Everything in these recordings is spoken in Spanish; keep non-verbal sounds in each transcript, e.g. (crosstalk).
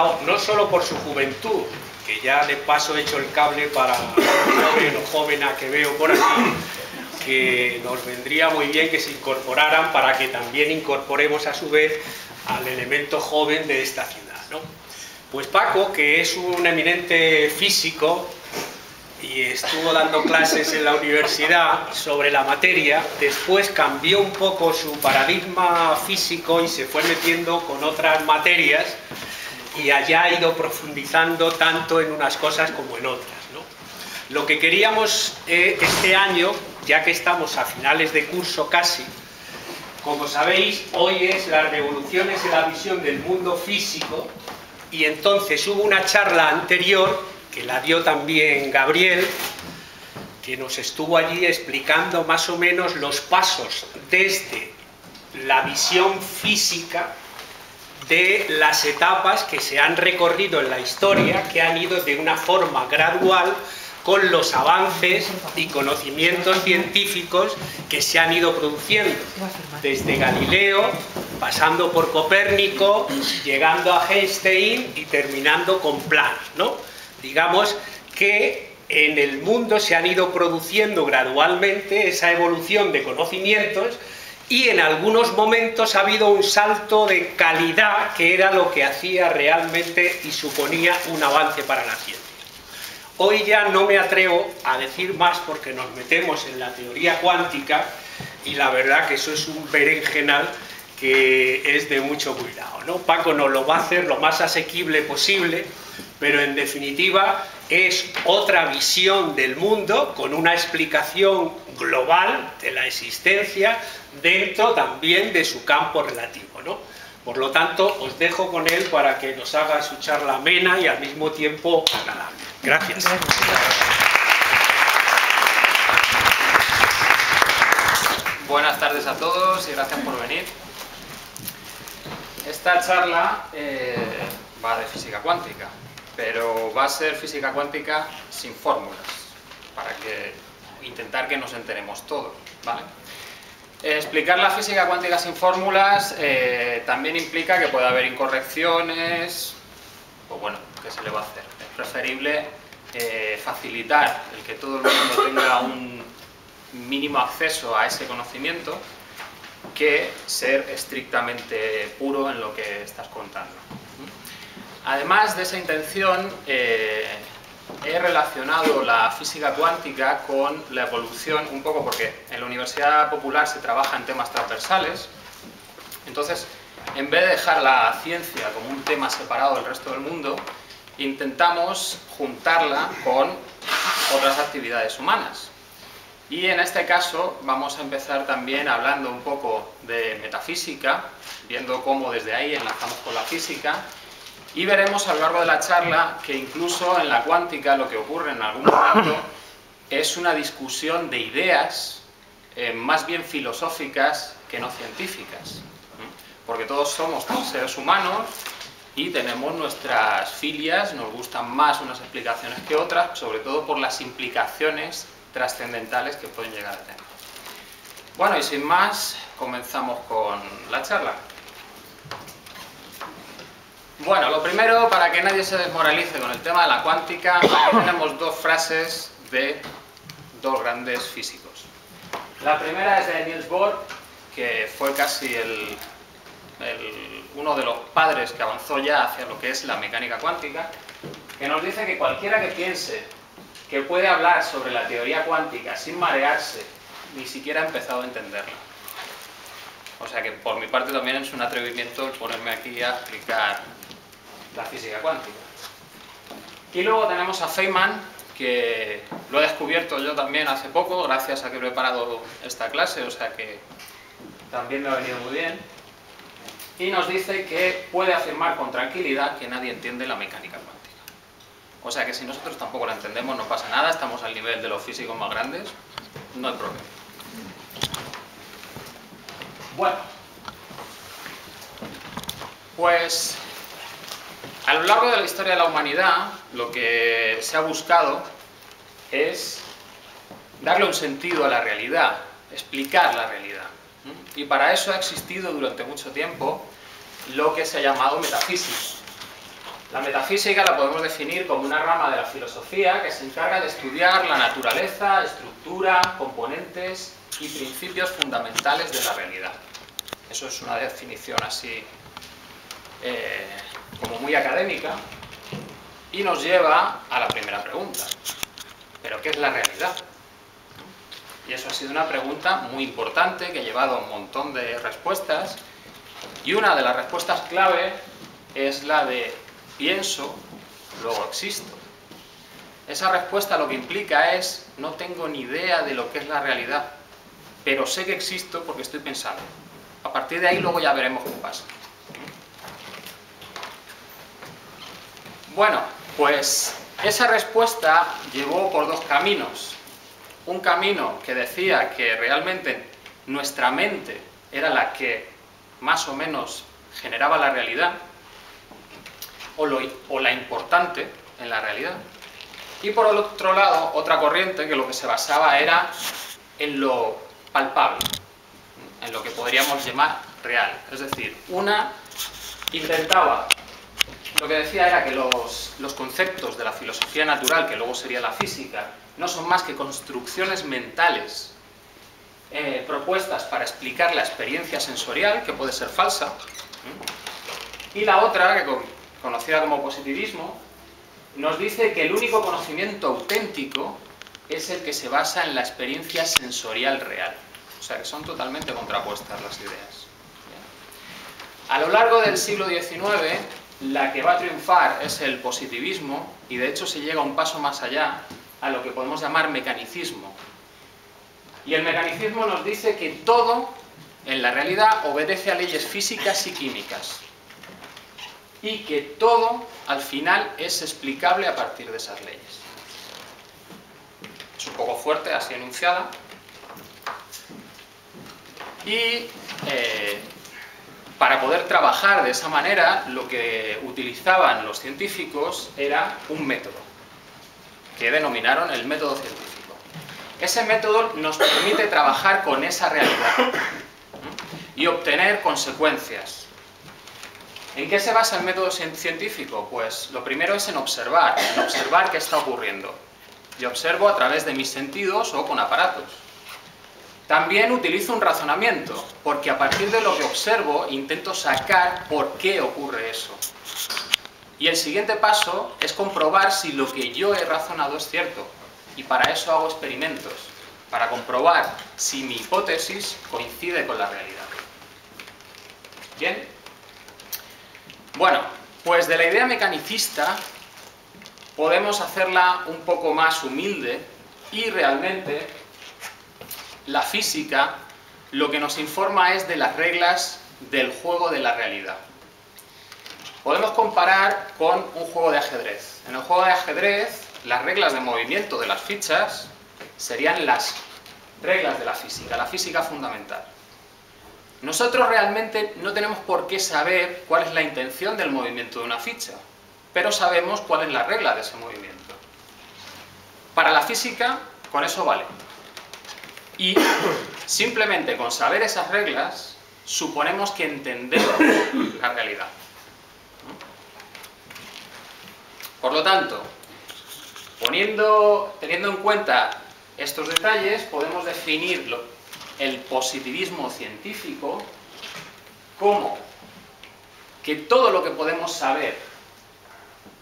destacado no solo por su juventud, que ya de paso he hecho el cable para joven o joven que veo por aquí, que nos vendría muy bien que se incorporaran para que también incorporemos a su vez al elemento joven de esta ciudad. Pues Paco, que es un eminente físico y estuvo dando clases en la universidad sobre la materia, después cambió un poco su paradigma físico y se fue metiendo con otras materias y allá ha ido profundizando tanto en unas cosas como en otras. Lo que queríamos eh, este año, ya que estamos a finales de curso casi, como sabéis, hoy es las revoluciones en la visión del mundo físico y entonces hubo una charla anterior que la dio también Gabriel, que nos estuvo allí explicando más o menos los pasos desde la visión física de las etapas que se han recorrido en la historia, que han ido de una forma gradual con los avances y conocimientos científicos que se han ido produciendo, desde Galileo, pasando por Copérnico, llegando a Einstein y terminando con Planck, ¿no? Digamos que en el mundo se han ido produciendo gradualmente esa evolución de conocimientos y en algunos momentos ha habido un salto de calidad que era lo que hacía realmente y suponía un avance para la ciencia. Hoy ya no me atrevo a decir más porque nos metemos en la teoría cuántica y la verdad que eso es un berenjenal que es de mucho cuidado. ¿no? Paco nos lo va a hacer lo más asequible posible, pero en definitiva es otra visión del mundo con una explicación global de la existencia dentro también de su campo relativo. ¿no? Por lo tanto, os dejo con él para que nos haga su charla amena y al mismo tiempo agradable. Gracias. Buenas tardes a todos y gracias por venir. Esta charla eh, va de física cuántica, pero va a ser física cuántica sin fórmulas, para que intentar que nos enteremos todos, ¿vale? Explicar la física cuántica sin fórmulas eh, también implica que puede haber incorrecciones, o bueno, ¿qué se le va a hacer? Es preferible eh, facilitar el que todo el mundo tenga un mínimo acceso a ese conocimiento que ser estrictamente puro en lo que estás contando. Además de esa intención, eh, he relacionado la física cuántica con la evolución, un poco porque en la Universidad Popular se trabaja en temas transversales, entonces, en vez de dejar la ciencia como un tema separado del resto del mundo, intentamos juntarla con otras actividades humanas. Y en este caso vamos a empezar también hablando un poco de metafísica, viendo cómo desde ahí enlazamos con la física, y veremos a lo largo de la charla que incluso en la cuántica lo que ocurre en algún momento es una discusión de ideas eh, más bien filosóficas que no científicas. Porque todos somos seres humanos y tenemos nuestras filias, nos gustan más unas explicaciones que otras, sobre todo por las implicaciones trascendentales que pueden llegar a tener. Bueno, y sin más, comenzamos con la charla. Bueno, lo primero, para que nadie se desmoralice con el tema de la cuántica, aquí (coughs) tenemos dos frases de dos grandes físicos. La primera es de Niels Bohr, que fue casi el, uno de los padres que avanzó ya hacia lo que es la mecánica cuántica, que nos dice que cualquiera que piense que puede hablar sobre la teoría cuántica sin marearse, ni siquiera ha empezado a entenderla. O sea que por mi parte también es un atrevimiento ponerme aquí a explicar la física cuántica. Y luego tenemos a Feynman, que lo he descubierto yo también hace poco, gracias a que he preparado esta clase, o sea que también me ha venido muy bien. Y nos dice que puede afirmar con tranquilidad que nadie entiende la mecánica cuántica. O sea que si nosotros tampoco la entendemos no pasa nada, estamos al nivel de los físicos más grandes, no hay problema. Bueno, pues a lo largo de la historia de la humanidad, lo que se ha buscado es darle un sentido a la realidad, explicar la realidad. Y para eso ha existido durante mucho tiempo lo que se ha llamado metafísica. La metafísica la podemos definir como una rama de la filosofía que se encarga de estudiar la naturaleza, estructura, componentes y principios fundamentales de la realidad. Eso es una definición así eh, como muy académica y nos lleva a la primera pregunta. ¿Pero qué es la realidad? Y eso ha sido una pregunta muy importante que ha llevado un montón de respuestas y una de las respuestas clave es la de pienso, luego existo. Esa respuesta lo que implica es no tengo ni idea de lo que es la realidad, pero sé que existo porque estoy pensando. A partir de ahí luego ya veremos qué pasa. Bueno, pues esa respuesta llevó por dos caminos. Un camino que decía que realmente nuestra mente era la que más o menos generaba la realidad, o, la importante en la realidad. Y por el otro lado, otra corriente que lo que se basaba era en lo palpable, en lo que podríamos llamar real. Es decir, una intentaba, lo que decía era que los, conceptos de la filosofía natural, que luego sería la física, no son más que construcciones mentales eh, propuestas para explicar la experiencia sensorial, que puede ser falsa, y la otra, que conocida como positivismo, nos dice que el único conocimiento auténtico es el que se basa en la experiencia sensorial real. O sea que son totalmente contrapuestas las ideas. A lo largo del siglo XIX, la que va a triunfar es el positivismo y de hecho se llega un paso más allá a lo que podemos llamar mecanicismo. Y el mecanicismo nos dice que todo en la realidad obedece a leyes físicas y químicas y que todo al final es explicable a partir de esas leyes. Es un poco fuerte, así enunciada. Y eh, para poder trabajar de esa manera, lo que utilizaban los científicos era un método, que denominaron el método científico. Ese método nos permite trabajar con esa realidad y obtener consecuencias ¿En qué se basa el método científico? Pues lo primero es en observar, en observar qué está ocurriendo. Y observo a través de mis sentidos o con aparatos. También utilizo un razonamiento, porque a partir de lo que observo intento sacar por qué ocurre eso. Y el siguiente paso es comprobar si lo que yo he razonado es cierto. Y para eso hago experimentos, para comprobar si mi hipótesis coincide con la realidad. ¿Bien? Bueno, pues de la idea mecanicista podemos hacerla un poco más humilde y realmente la física lo que nos informa es de las reglas del juego de la realidad. Podemos comparar con un juego de ajedrez. En el juego de ajedrez, las reglas de movimiento de las fichas serían las reglas de la física, la física fundamental. Nosotros realmente no tenemos por qué saber cuál es la intención del movimiento de una ficha, pero sabemos cuál es la regla de ese movimiento. Para la física, con eso vale. Y simplemente con saber esas reglas, suponemos que entendemos la realidad. Por lo tanto, poniendo, teniendo en cuenta estos detalles, podemos definirlo el positivismo científico como que todo lo que podemos saber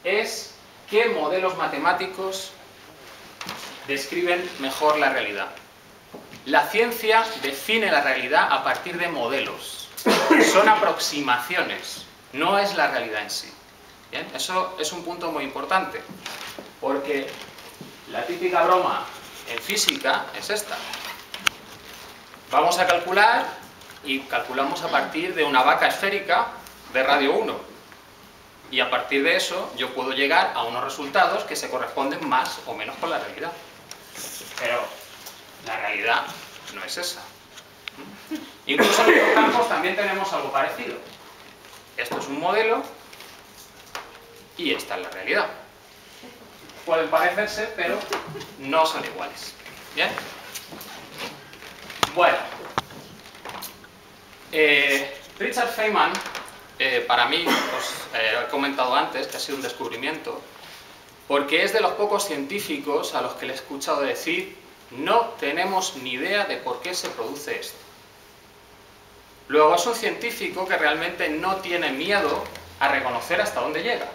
es qué modelos matemáticos describen mejor la realidad. La ciencia define la realidad a partir de modelos. Son aproximaciones, no es la realidad en sí. Eso es un punto muy importante, porque la típica broma en física es esta. Vamos a calcular y calculamos a partir de una vaca esférica de radio 1. Y a partir de eso yo puedo llegar a unos resultados que se corresponden más o menos con la realidad. Pero la realidad no es esa. Incluso en los campos también tenemos algo parecido. Esto es un modelo y esta es la realidad. Pueden parecerse, pero no son iguales. ¿Bien? Bueno, eh, Richard Feynman eh, para mí, os eh, he comentado antes que ha sido un descubrimiento, porque es de los pocos científicos a los que le he escuchado decir no tenemos ni idea de por qué se produce esto. Luego es un científico que realmente no tiene miedo a reconocer hasta dónde llega.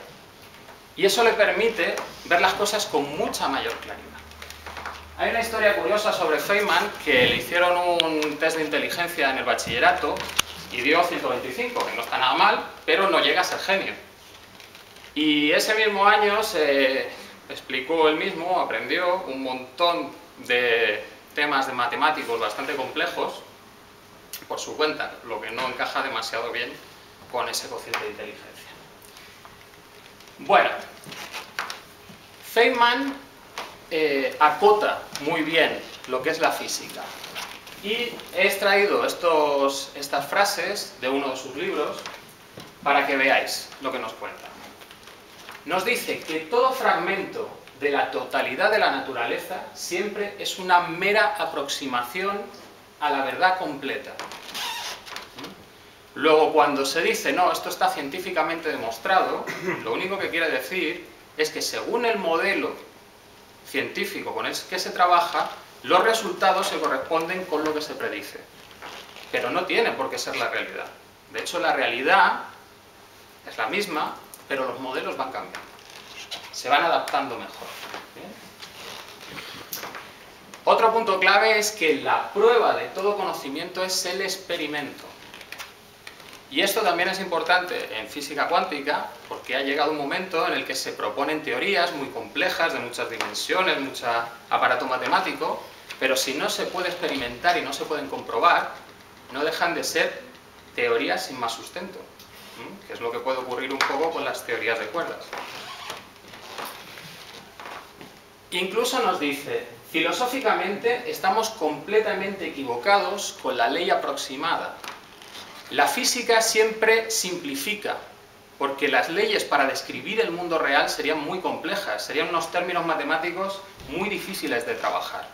Y eso le permite ver las cosas con mucha mayor claridad. Hay una historia curiosa sobre Feynman que le hicieron un test de inteligencia en el bachillerato y dio 125, que no está nada mal, pero no llega a ser genio. Y ese mismo año se explicó él mismo, aprendió un montón de temas de matemáticos bastante complejos por su cuenta, lo que no encaja demasiado bien con ese cociente de inteligencia. Bueno, Feynman eh, acota muy bien lo que es la física. Y he extraído estos, estas frases de uno de sus libros para que veáis lo que nos cuenta. Nos dice que todo fragmento de la totalidad de la naturaleza siempre es una mera aproximación a la verdad completa. ¿Mm? Luego, cuando se dice, no, esto está científicamente demostrado, lo único que quiere decir es que según el modelo científico con el que se trabaja, los resultados se corresponden con lo que se predice. Pero no tiene por qué ser la realidad. De hecho, la realidad es la misma, pero los modelos van cambiando. Se van adaptando mejor. Otro punto clave es que la prueba de todo conocimiento es el experimento. Y esto también es importante en física cuántica porque ha llegado un momento en el que se proponen teorías muy complejas, de muchas dimensiones, mucho aparato matemático, pero si no se puede experimentar y no se pueden comprobar, no dejan de ser teorías sin más sustento, que es lo que puede ocurrir un poco con las teorías de cuerdas. Incluso nos dice, filosóficamente estamos completamente equivocados con la ley aproximada, la física siempre simplifica, porque las leyes para describir el mundo real serían muy complejas, serían unos términos matemáticos muy difíciles de trabajar.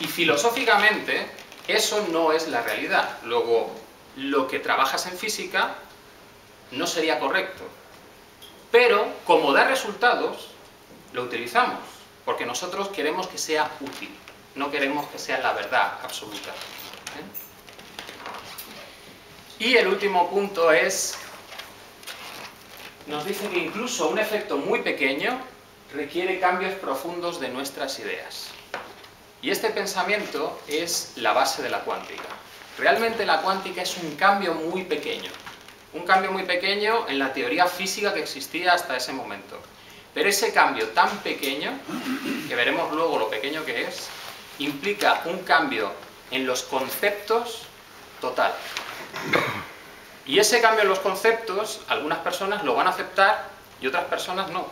Y filosóficamente eso no es la realidad. Luego, lo que trabajas en física no sería correcto. Pero, como da resultados, lo utilizamos, porque nosotros queremos que sea útil, no queremos que sea la verdad absoluta. ¿eh? Y el último punto es, nos dice que incluso un efecto muy pequeño requiere cambios profundos de nuestras ideas. Y este pensamiento es la base de la cuántica. Realmente la cuántica es un cambio muy pequeño. Un cambio muy pequeño en la teoría física que existía hasta ese momento. Pero ese cambio tan pequeño, que veremos luego lo pequeño que es, implica un cambio en los conceptos total. Y ese cambio en los conceptos, algunas personas lo van a aceptar y otras personas no.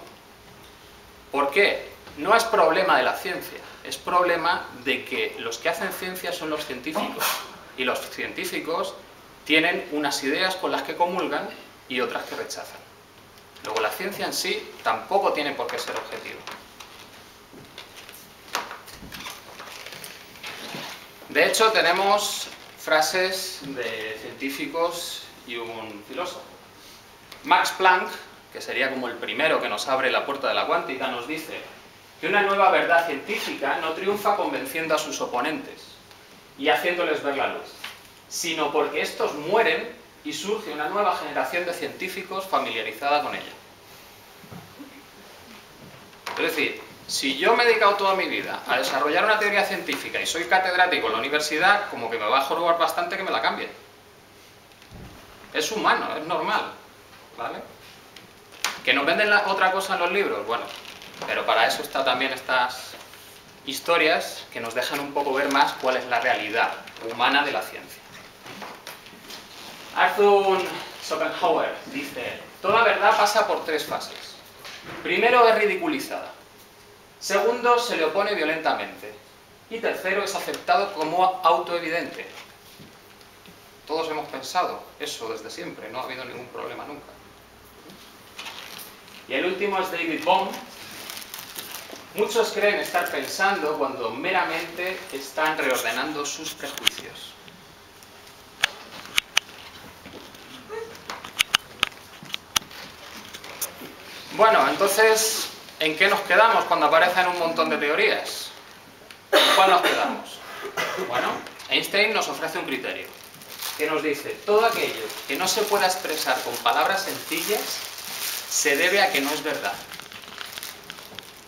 ¿Por qué? No es problema de la ciencia, es problema de que los que hacen ciencia son los científicos. Y los científicos tienen unas ideas con las que comulgan y otras que rechazan. Luego la ciencia en sí tampoco tiene por qué ser objetivo. De hecho, tenemos frases de científicos y un filósofo. Max Planck, que sería como el primero que nos abre la puerta de la cuántica, nos dice que una nueva verdad científica no triunfa convenciendo a sus oponentes y haciéndoles ver la luz, sino porque estos mueren y surge una nueva generación de científicos familiarizada con ella. Es decir, si yo me he dedicado toda mi vida a desarrollar una teoría científica y soy catedrático en la universidad, como que me va a jorobar bastante que me la cambie. Es humano, es normal. ¿Vale? ¿Que nos venden otra cosa en los libros? Bueno, pero para eso está también estas historias que nos dejan un poco ver más cuál es la realidad humana de la ciencia. Arthur Schopenhauer dice, toda verdad pasa por tres fases. Primero es ridiculizada. Segundo, se le opone violentamente. Y tercero, es aceptado como autoevidente. Todos hemos pensado eso desde siempre, no ha habido ningún problema nunca. Y el último es David Bohm. Muchos creen estar pensando cuando meramente están reordenando sus prejuicios. Bueno, entonces, ¿en qué nos quedamos cuando aparecen un montón de teorías? ¿En cuál nos quedamos? Bueno, Einstein nos ofrece un criterio que nos dice, todo aquello que no se pueda expresar con palabras sencillas se debe a que no es verdad.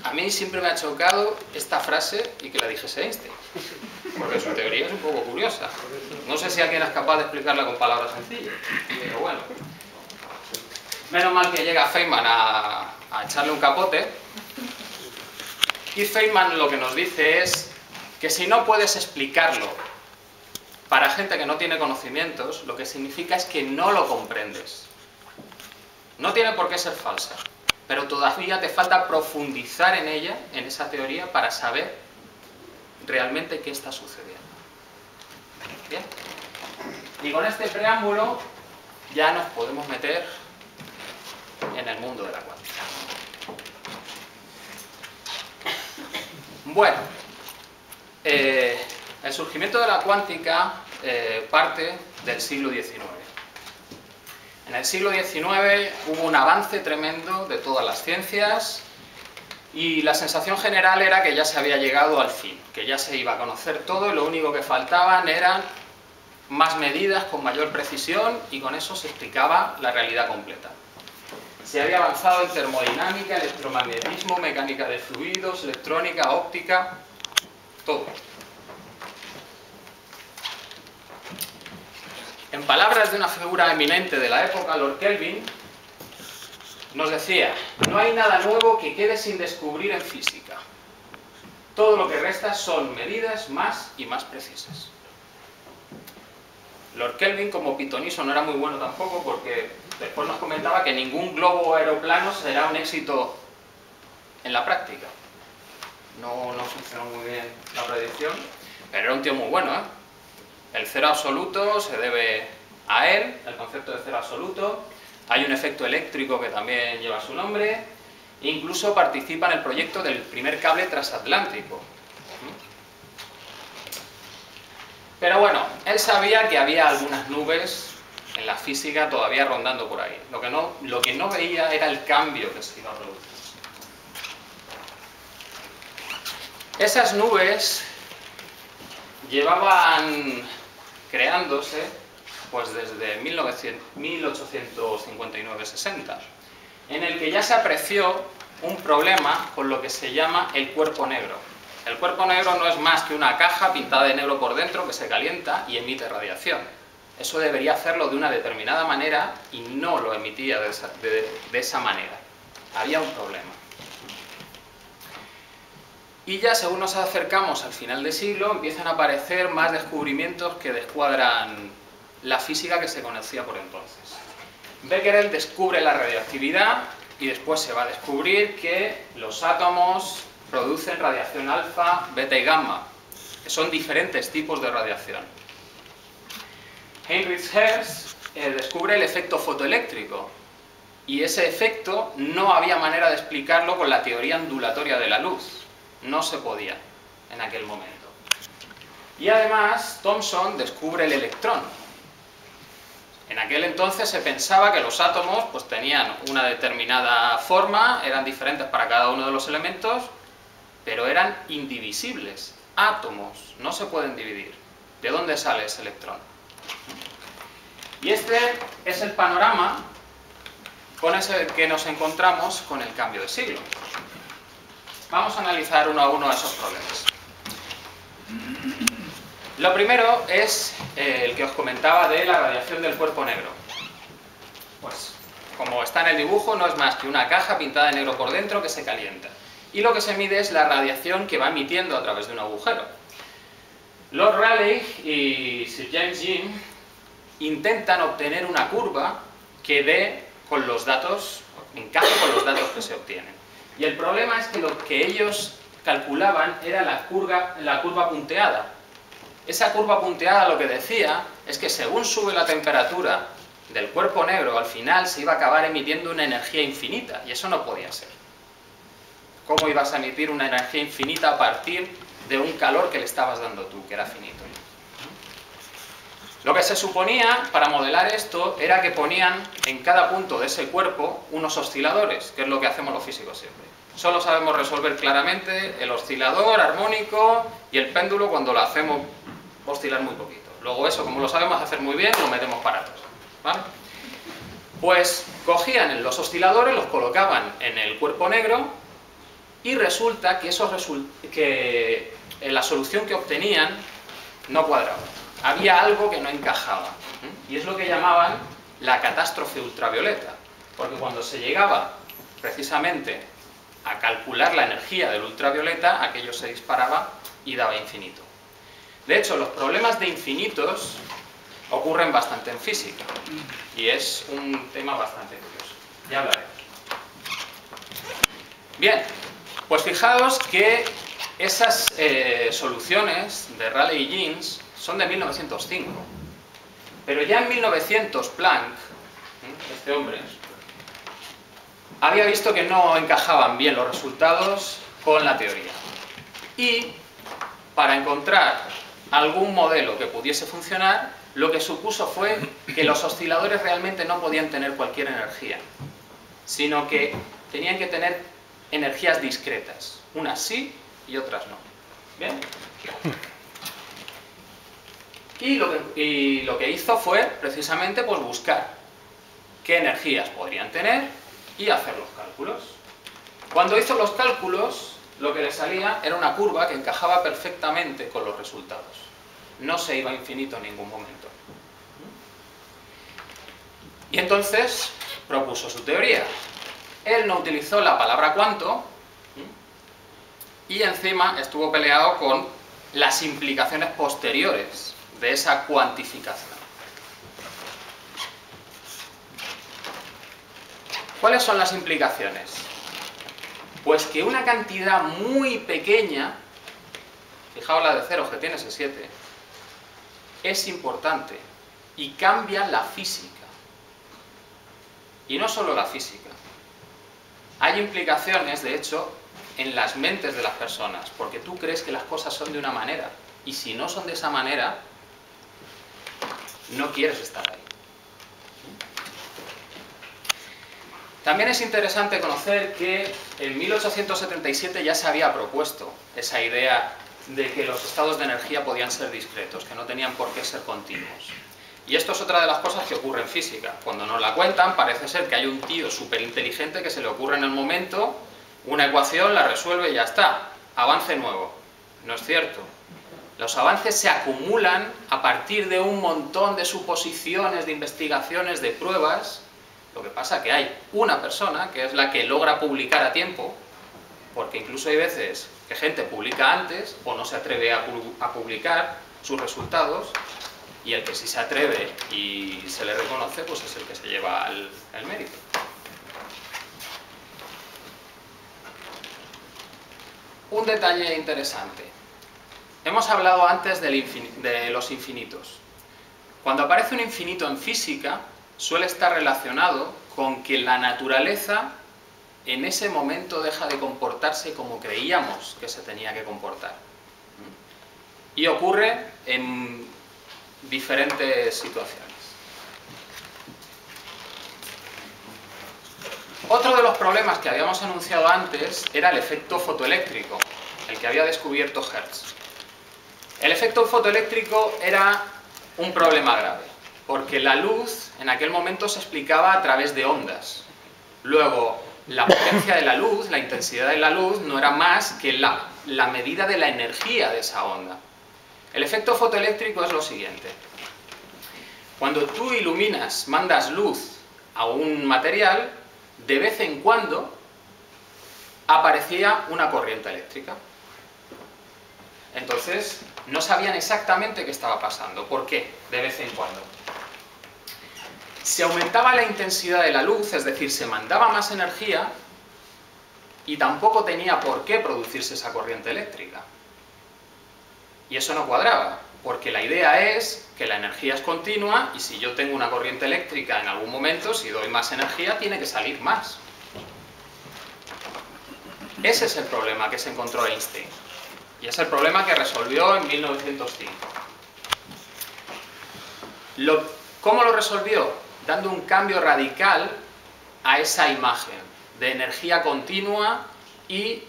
A mí siempre me ha chocado esta frase y que la dijese Einstein, porque su teoría es un poco curiosa. No sé si alguien es capaz de explicarla con palabras sencillas, pero bueno. Menos mal que llega Feynman a, echarle un capote. Y Feynman lo que nos dice es que si no puedes explicarlo para gente que no tiene conocimientos, lo que significa es que no lo comprendes. No tiene por qué ser falsa, pero todavía te falta profundizar en ella, en esa teoría, para saber realmente qué está sucediendo. Bien. Y con este preámbulo ya nos podemos meter en el mundo de la cuántica. Bueno, eh, el surgimiento de la cuántica eh, parte del siglo XIX. En el siglo XIX hubo un avance tremendo de todas las ciencias y la sensación general era que ya se había llegado al fin, que ya se iba a conocer todo y lo único que faltaban eran más medidas con mayor precisión y con eso se explicaba la realidad completa. Se había avanzado en termodinámica, electromagnetismo, mecánica de fluidos, electrónica, óptica, todo. En palabras de una figura eminente de la época, Lord Kelvin, nos decía, no hay nada nuevo que quede sin descubrir en física. Todo lo que resta son medidas más y más precisas. Lord Kelvin, como pitoniso, no era muy bueno tampoco porque después nos comentaba que ningún globo aeroplano será un éxito en la práctica. No, no funcionó muy bien la predicción, pero era un tío muy bueno, ¿eh? El cero absoluto se debe a él, el concepto de cero absoluto. Hay un efecto eléctrico que también lleva su nombre. incluso participa en el proyecto del primer cable transatlántico. Pero bueno, él sabía que había algunas nubes en la física todavía rondando por ahí. Lo que no, veía era el cambio que se iba a producir. Esas nubes llevaban creándose pues desde 1859-60, en el que ya se apreció un problema con lo que se llama el cuerpo negro. El cuerpo negro no es más que una caja pintada de negro por dentro que se calienta y emite radiación. Eso debería hacerlo de una determinada manera y no lo emitía de esa, de esa manera. Había un problema. Y ya según nos acercamos al final del siglo, empiezan a aparecer más descubrimientos que descuadran la física que se conocía por entonces. Becquerel descubre la radioactividad y después se va a descubrir que los átomos producen radiación alfa, beta y gamma, que son diferentes tipos de radiación. Heinrich Hertz eh, descubre el efecto fotoeléctrico y ese efecto no había manera de explicarlo con la teoría ondulatoria de la luz no se podía en aquel momento. Y además, Thomson descubre el electrón. En aquel entonces se pensaba que los átomos pues, tenían una determinada forma, eran diferentes para cada uno de los elementos, pero eran indivisibles. Átomos, no se pueden dividir. ¿De dónde sale ese electrón? Y este es el panorama con ese que nos encontramos con el cambio de siglo. Vamos a analizar uno a uno esos problemas. Lo primero es eh, el que os comentaba de la radiación del cuerpo negro. Pues, como está en el dibujo, no es más que una caja pintada de negro por dentro que se calienta. Y lo que se mide es la radiación que va emitiendo a través de un agujero. Lord Rayleigh y Sir James Jean intentan obtener una curva que dé con los datos, encaje con los datos que se obtienen. Y el problema es que lo que ellos calculaban era la curva, la curva punteada. Esa curva punteada lo que decía es que según sube la temperatura del cuerpo negro, al final se iba a acabar emitiendo una energía infinita, y eso no podía ser. ¿Cómo ibas a emitir una energía infinita a partir de un calor que le estabas dando tú, que era finito? Lo que se suponía para modelar esto era que ponían en cada punto de ese cuerpo unos osciladores, que es lo que hacemos los físicos siempre. Solo sabemos resolver claramente el oscilador armónico y el péndulo cuando lo hacemos oscilar muy poquito. Luego eso, como lo sabemos hacer muy bien, lo metemos para atrás. ¿vale? Pues cogían los osciladores, los colocaban en el cuerpo negro y resulta que, eso que la solución que obtenían no cuadraba. Había algo que no encajaba. Y es lo que llamaban la catástrofe ultravioleta. Porque cuando se llegaba precisamente a calcular la energía del ultravioleta, aquello se disparaba y daba infinito. De hecho, los problemas de infinitos ocurren bastante en física y es un tema bastante curioso. Ya hablaremos. Bien, pues fijaos que esas eh, soluciones de Rayleigh y Jeans son de 1905. Pero ya en 1900 Planck, este hombre, había visto que no encajaban bien los resultados con la teoría. Y para encontrar algún modelo que pudiese funcionar, lo que supuso fue que los osciladores realmente no podían tener cualquier energía, sino que tenían que tener energías discretas, unas sí y otras no. ¿Bien? Y lo, que, hizo fue precisamente pues, buscar qué energías podrían tener y hacer los cálculos. Cuando hizo los cálculos, lo que le salía era una curva que encajaba perfectamente con los resultados. No se iba a infinito en ningún momento. Y entonces propuso su teoría. Él no utilizó la palabra cuánto y encima estuvo peleado con las implicaciones posteriores de esa cuantificación. ¿Cuáles son las implicaciones? Pues que una cantidad muy pequeña, fijaos la de ceros que tiene ese 7, es importante y cambia la física. Y no solo la física. Hay implicaciones, de hecho, en las mentes de las personas, porque tú crees que las cosas son de una manera, y si no son de esa manera, no quieres estar ahí. También es interesante conocer que en 1877 ya se había propuesto esa idea de que los estados de energía podían ser discretos, que no tenían por qué ser continuos. Y esto es otra de las cosas que ocurre en física. Cuando nos la cuentan, parece ser que hay un tío súper inteligente que se le ocurre en el momento una ecuación, la resuelve y ya está. Avance nuevo. No es cierto. Los avances se acumulan a partir de un montón de suposiciones, de investigaciones, de pruebas. Lo que pasa es que hay una persona, que es la que logra publicar a tiempo, porque incluso hay veces que gente publica antes o no se atreve a, publicar sus resultados, y el que sí se atreve y se le reconoce, pues es el que se lleva el, mérito. Un detalle interesante. Hemos hablado antes de los infinitos. Cuando aparece un infinito en física, suele estar relacionado con que la naturaleza en ese momento deja de comportarse como creíamos que se tenía que comportar. Y ocurre en diferentes situaciones. Otro de los problemas que habíamos anunciado antes era el efecto fotoeléctrico, el que había descubierto Hertz. El efecto fotoeléctrico era un problema grave, porque la luz en aquel momento se explicaba a través de ondas. Luego, la potencia de la luz, la intensidad de la luz, no era más que la, medida de la energía de esa onda. El efecto fotoeléctrico es lo siguiente. Cuando tú iluminas, mandas luz a un material, de vez en cuando aparecía una corriente eléctrica. Entonces, no sabían exactamente qué estaba pasando. ¿Por qué? De vez en cuando. Se aumentaba la intensidad de la luz, es decir, se mandaba más energía y tampoco tenía por qué producirse esa corriente eléctrica. Y eso no cuadraba, porque la idea es que la energía es continua y si yo tengo una corriente eléctrica en algún momento, si doy más energía, tiene que salir más. Ese es el problema que se encontró Einstein. Y es el problema que resolvió en 1905. ¿Cómo lo resolvió? Dando un cambio radical a esa imagen de energía continua y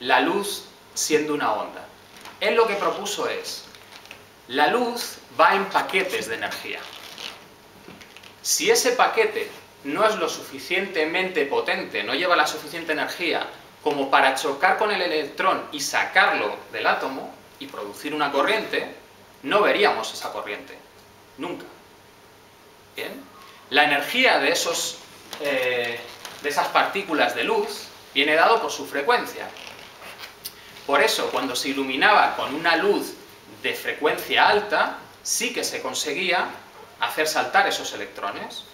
la luz siendo una onda. Él lo que propuso es, la luz va en paquetes de energía. Si ese paquete no es lo suficientemente potente, no lleva la suficiente energía como para chocar con el electrón y sacarlo del átomo y producir una corriente, no veríamos esa corriente. Nunca. ¿Bien? La energía de, esos, eh, de esas partículas de luz viene dado por su frecuencia. Por eso, cuando se iluminaba con una luz de frecuencia alta, sí que se conseguía hacer saltar esos electrones,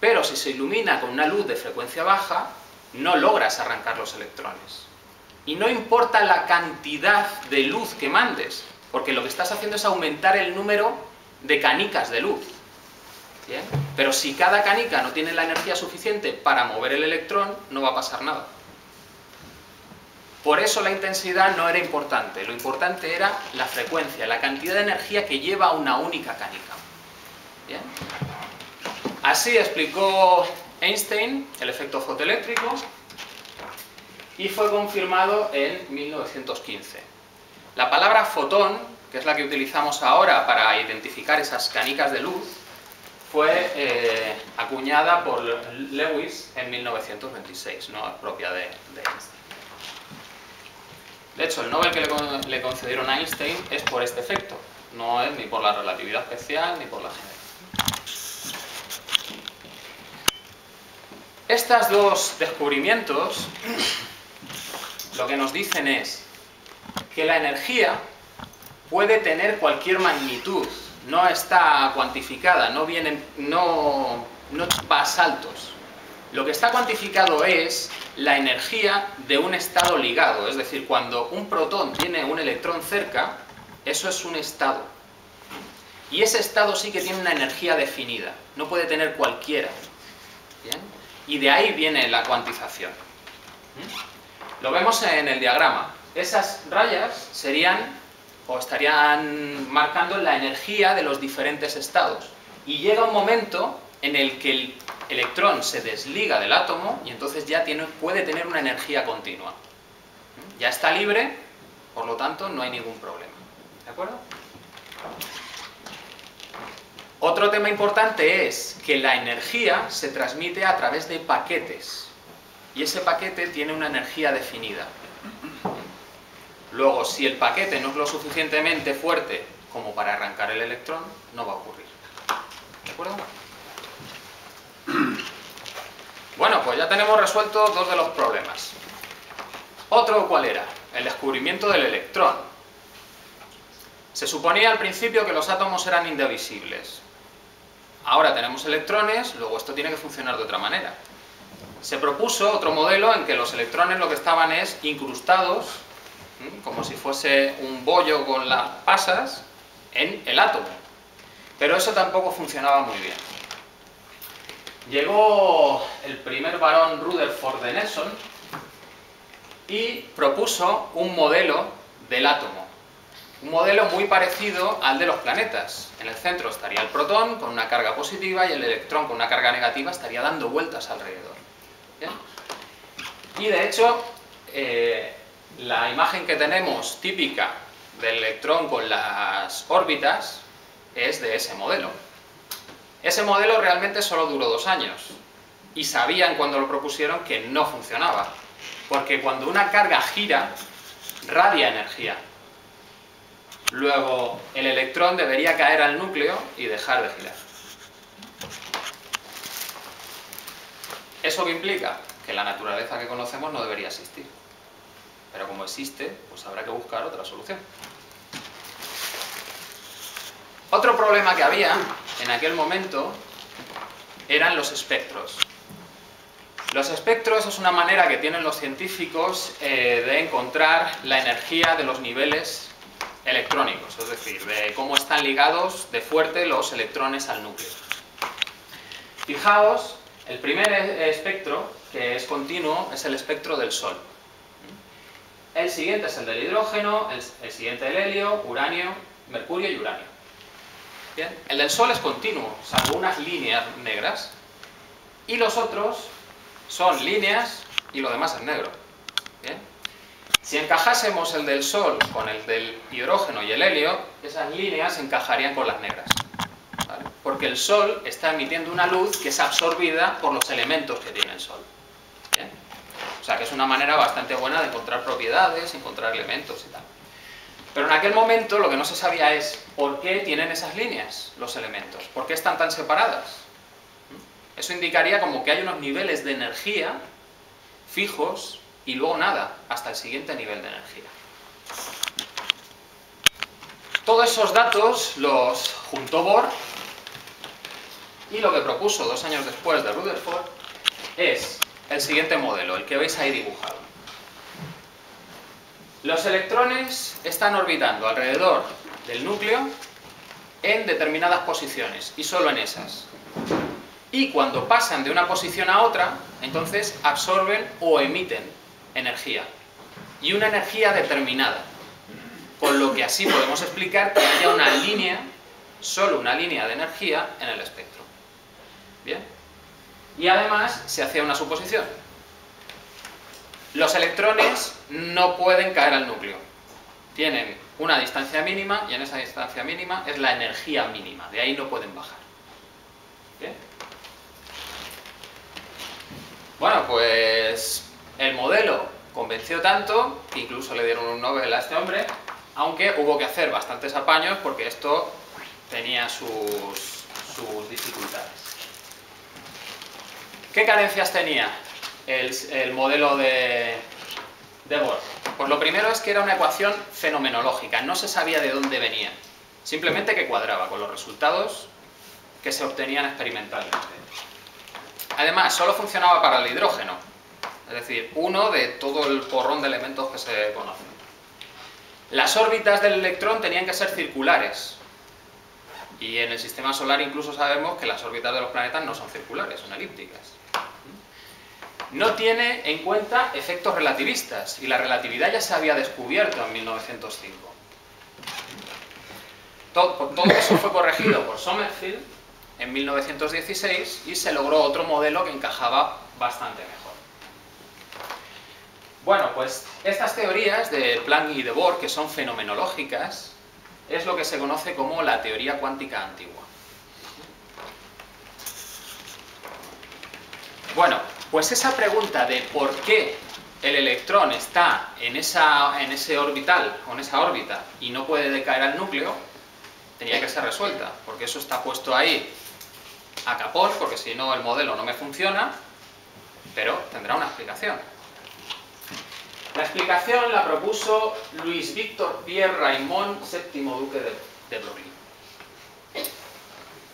pero si se ilumina con una luz de frecuencia baja, no logras arrancar los electrones. Y no importa la cantidad de luz que mandes, porque lo que estás haciendo es aumentar el número de canicas de luz. Pero si cada canica no tiene la energía suficiente para mover el electrón, no va a pasar nada. Por eso la intensidad no era importante, lo importante era la frecuencia, la cantidad de energía que lleva una única canica. Así explicó Einstein el efecto fotoeléctrico y fue confirmado en 1915. La palabra fotón, que es la que utilizamos ahora para identificar esas canicas de luz, fue eh, acuñada por Lewis en 1926, no es propia de, Einstein. De hecho, el Nobel que le, concedieron a Einstein es por este efecto, no es ni por la relatividad especial ni por la general. Estos dos descubrimientos lo que nos dicen es que la energía puede tener cualquier magnitud, no está cuantificada, no, viene, no, no va a saltos. Lo que está cuantificado es la energía de un estado ligado, es decir, cuando un protón tiene un electrón cerca, eso es un estado. Y ese estado sí que tiene una energía definida, no puede tener cualquiera. Y de ahí viene la cuantización. ¿Mm? Lo vemos en el diagrama. Esas rayas serían o estarían marcando la energía de los diferentes estados. Y llega un momento en el que el electrón se desliga del átomo y entonces ya tiene, puede tener una energía continua. Ya está libre, por lo tanto no hay ningún problema. ¿De acuerdo? Otro tema importante es que la energía se transmite a través de paquetes y ese paquete tiene una energía definida. Luego, si el paquete no es lo suficientemente fuerte como para arrancar el electrón, no va a ocurrir. ¿De acuerdo? Bueno, pues ya tenemos resuelto dos de los problemas. Otro, ¿cuál era? El descubrimiento del electrón. Se suponía al principio que los átomos eran indivisibles. Ahora tenemos electrones, luego esto tiene que funcionar de otra manera. Se propuso otro modelo en que los electrones lo que estaban es incrustados, como si fuese un bollo con las pasas, en el átomo. Pero eso tampoco funcionaba muy bien. Llegó el primer varón Rutherford de Nelson y propuso un modelo del átomo. Un modelo muy parecido al de los planetas. En el centro estaría el protón con una carga positiva y el electrón con una carga negativa estaría dando vueltas alrededor. Y de hecho, eh, la imagen que tenemos típica del electrón con las órbitas es de ese modelo. Ese modelo realmente solo duró dos años y sabían cuando lo propusieron que no funcionaba, porque cuando una carga gira, radia energía Luego, el electrón debería caer al núcleo y dejar de girar. ¿Eso qué implica? Que la naturaleza que conocemos no debería existir. Pero como existe, pues habrá que buscar otra solución. Otro problema que había en aquel momento eran los espectros. Los espectros es una manera que tienen los científicos eh, de encontrar la energía de los niveles electrónicos, es decir, de cómo están ligados de fuerte los electrones al núcleo. Fijaos, el primer e-, espectro, que es continuo, es el espectro del Sol. El siguiente es el del hidrógeno, el, siguiente el helio, uranio, mercurio y uranio. El del Sol es continuo, salvo unas líneas negras, y los otros son líneas y lo demás es negro. Bien. Si encajásemos el del Sol con el del hidrógeno y el helio, esas líneas encajarían con las negras. Porque el Sol está emitiendo una luz que es absorbida por los elementos que tiene el Sol. ¿Bien? O sea que es una manera bastante buena de encontrar propiedades, encontrar elementos y tal. Pero en aquel momento lo que no se sabía es por qué tienen esas líneas los elementos, por qué están tan separadas. Eso indicaría como que hay unos niveles de energía fijos y luego nada, hasta el siguiente nivel de energía. Todos esos datos los juntó Bohr y lo que propuso dos años después de Rutherford es el siguiente modelo, el que veis ahí dibujado. Los electrones están orbitando alrededor del núcleo en determinadas posiciones y solo en esas. Y cuando pasan de una posición a otra, entonces absorben o emiten energía. Y una energía determinada. Con lo que así podemos explicar que haya una línea, solo una línea de energía en el espectro. ¿Bien? Y además se hacía una suposición. Los electrones no pueden caer al núcleo. Tienen una distancia mínima y en esa distancia mínima es la energía mínima. De ahí no pueden bajar. Bueno, pues el modelo convenció tanto que incluso le dieron un Nobel a este hombre, aunque hubo que hacer bastantes apaños porque esto tenía sus, sus dificultades. ¿Qué carencias tenía el, el modelo de, de Bohr? Pues lo primero es que era una ecuación fenomenológica, no se sabía de dónde venía, simplemente que cuadraba con los resultados que se obtenían experimentalmente. Además, solo funcionaba para el hidrógeno, es decir, uno de todo el porrón de elementos que se conocen. Las órbitas del electrón tenían que ser circulares, y en el sistema solar incluso sabemos que las órbitas de los planetas no son circulares, son elípticas. No tiene en cuenta efectos relativistas, y la relatividad ya se había descubierto en 1905. Todo, todo eso fue corregido por Sommerfeld en 1916 y se logró otro modelo que encajaba bastante mejor. Bueno, pues estas teorías de Planck y de Bohr, que son fenomenológicas, es lo que se conoce como la teoría cuántica antigua. Bueno, pues esa pregunta de por qué el electrón está en, esa, en ese orbital o en esa órbita y no puede decaer al núcleo, tenía que ser resuelta, porque eso está puesto ahí a capón, porque si no el modelo no me funciona, pero tendrá una explicación. La explicación la propuso Luis Víctor Pierre Raimond, séptimo duque de, de Broglie.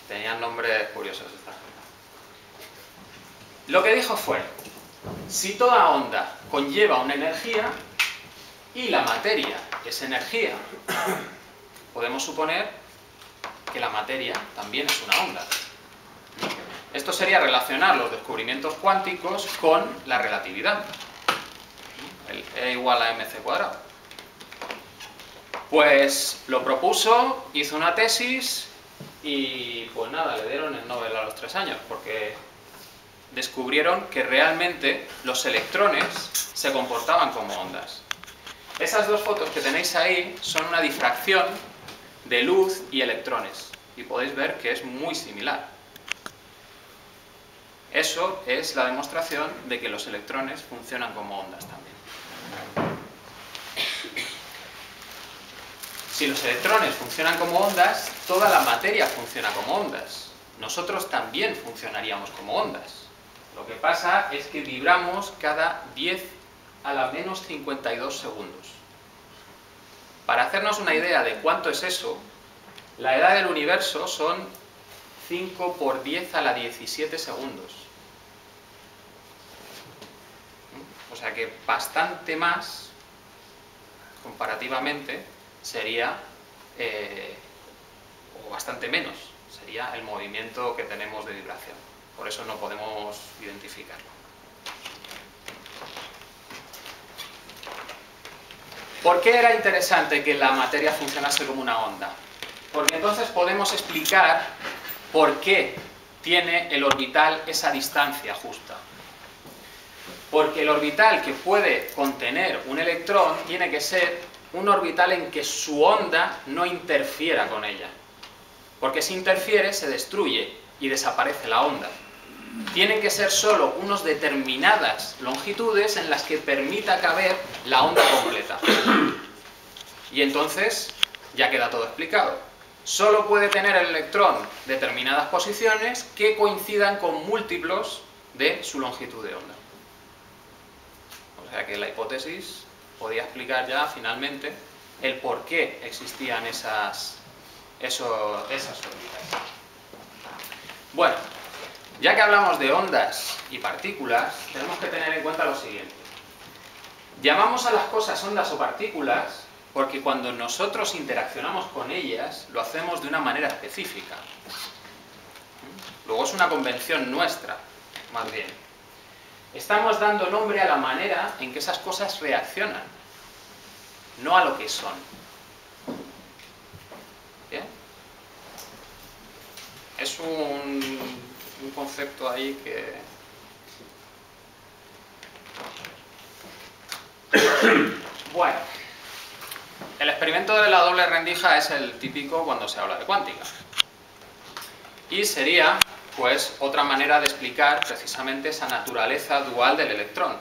Tenían nombres curiosos. Lo que dijo fue, si toda onda conlleva una energía y la materia es energía, podemos suponer que la materia también es una onda. Esto sería relacionar los descubrimientos cuánticos con la relatividad. El E igual a mc cuadrado. Pues lo propuso, hizo una tesis y pues nada, le dieron el Nobel a los tres años porque descubrieron que realmente los electrones se comportaban como ondas. Esas dos fotos que tenéis ahí son una difracción de luz y electrones y podéis ver que es muy similar. Eso es la demostración de que los electrones funcionan como ondas también. Si los electrones funcionan como ondas, toda la materia funciona como ondas. Nosotros también funcionaríamos como ondas. Lo que pasa es que vibramos cada 10 a la menos 52 segundos. Para hacernos una idea de cuánto es eso, la edad del universo son 5 por 10 a la 17 segundos. O sea que bastante más, comparativamente, sería, eh, o bastante menos, sería el movimiento que tenemos de vibración. Por eso no podemos identificarlo. ¿Por qué era interesante que la materia funcionase como una onda? Porque entonces podemos explicar por qué tiene el orbital esa distancia justa. Porque el orbital que puede contener un electrón tiene que ser un orbital en que su onda no interfiera con ella. Porque si interfiere se destruye y desaparece la onda. Tienen que ser solo unas determinadas longitudes en las que permita caber la onda completa. Y entonces ya queda todo explicado. Solo puede tener el electrón determinadas posiciones que coincidan con múltiplos de su longitud de onda. O sea que la hipótesis podía explicar ya finalmente el por qué existían esas, esas órbitas. Bueno, ya que hablamos de ondas y partículas, tenemos que tener en cuenta lo siguiente. Llamamos a las cosas ondas o partículas porque cuando nosotros interaccionamos con ellas, lo hacemos de una manera específica. Luego es una convención nuestra, más bien. Estamos dando nombre a la manera en que esas cosas reaccionan, no a lo que son. ¿Bien? Es un, un concepto ahí que... (coughs) Bueno, el experimento de la doble rendija es el típico cuando se habla de cuántica. Y sería, pues, otra manera de explicar precisamente esa naturaleza dual del electrón,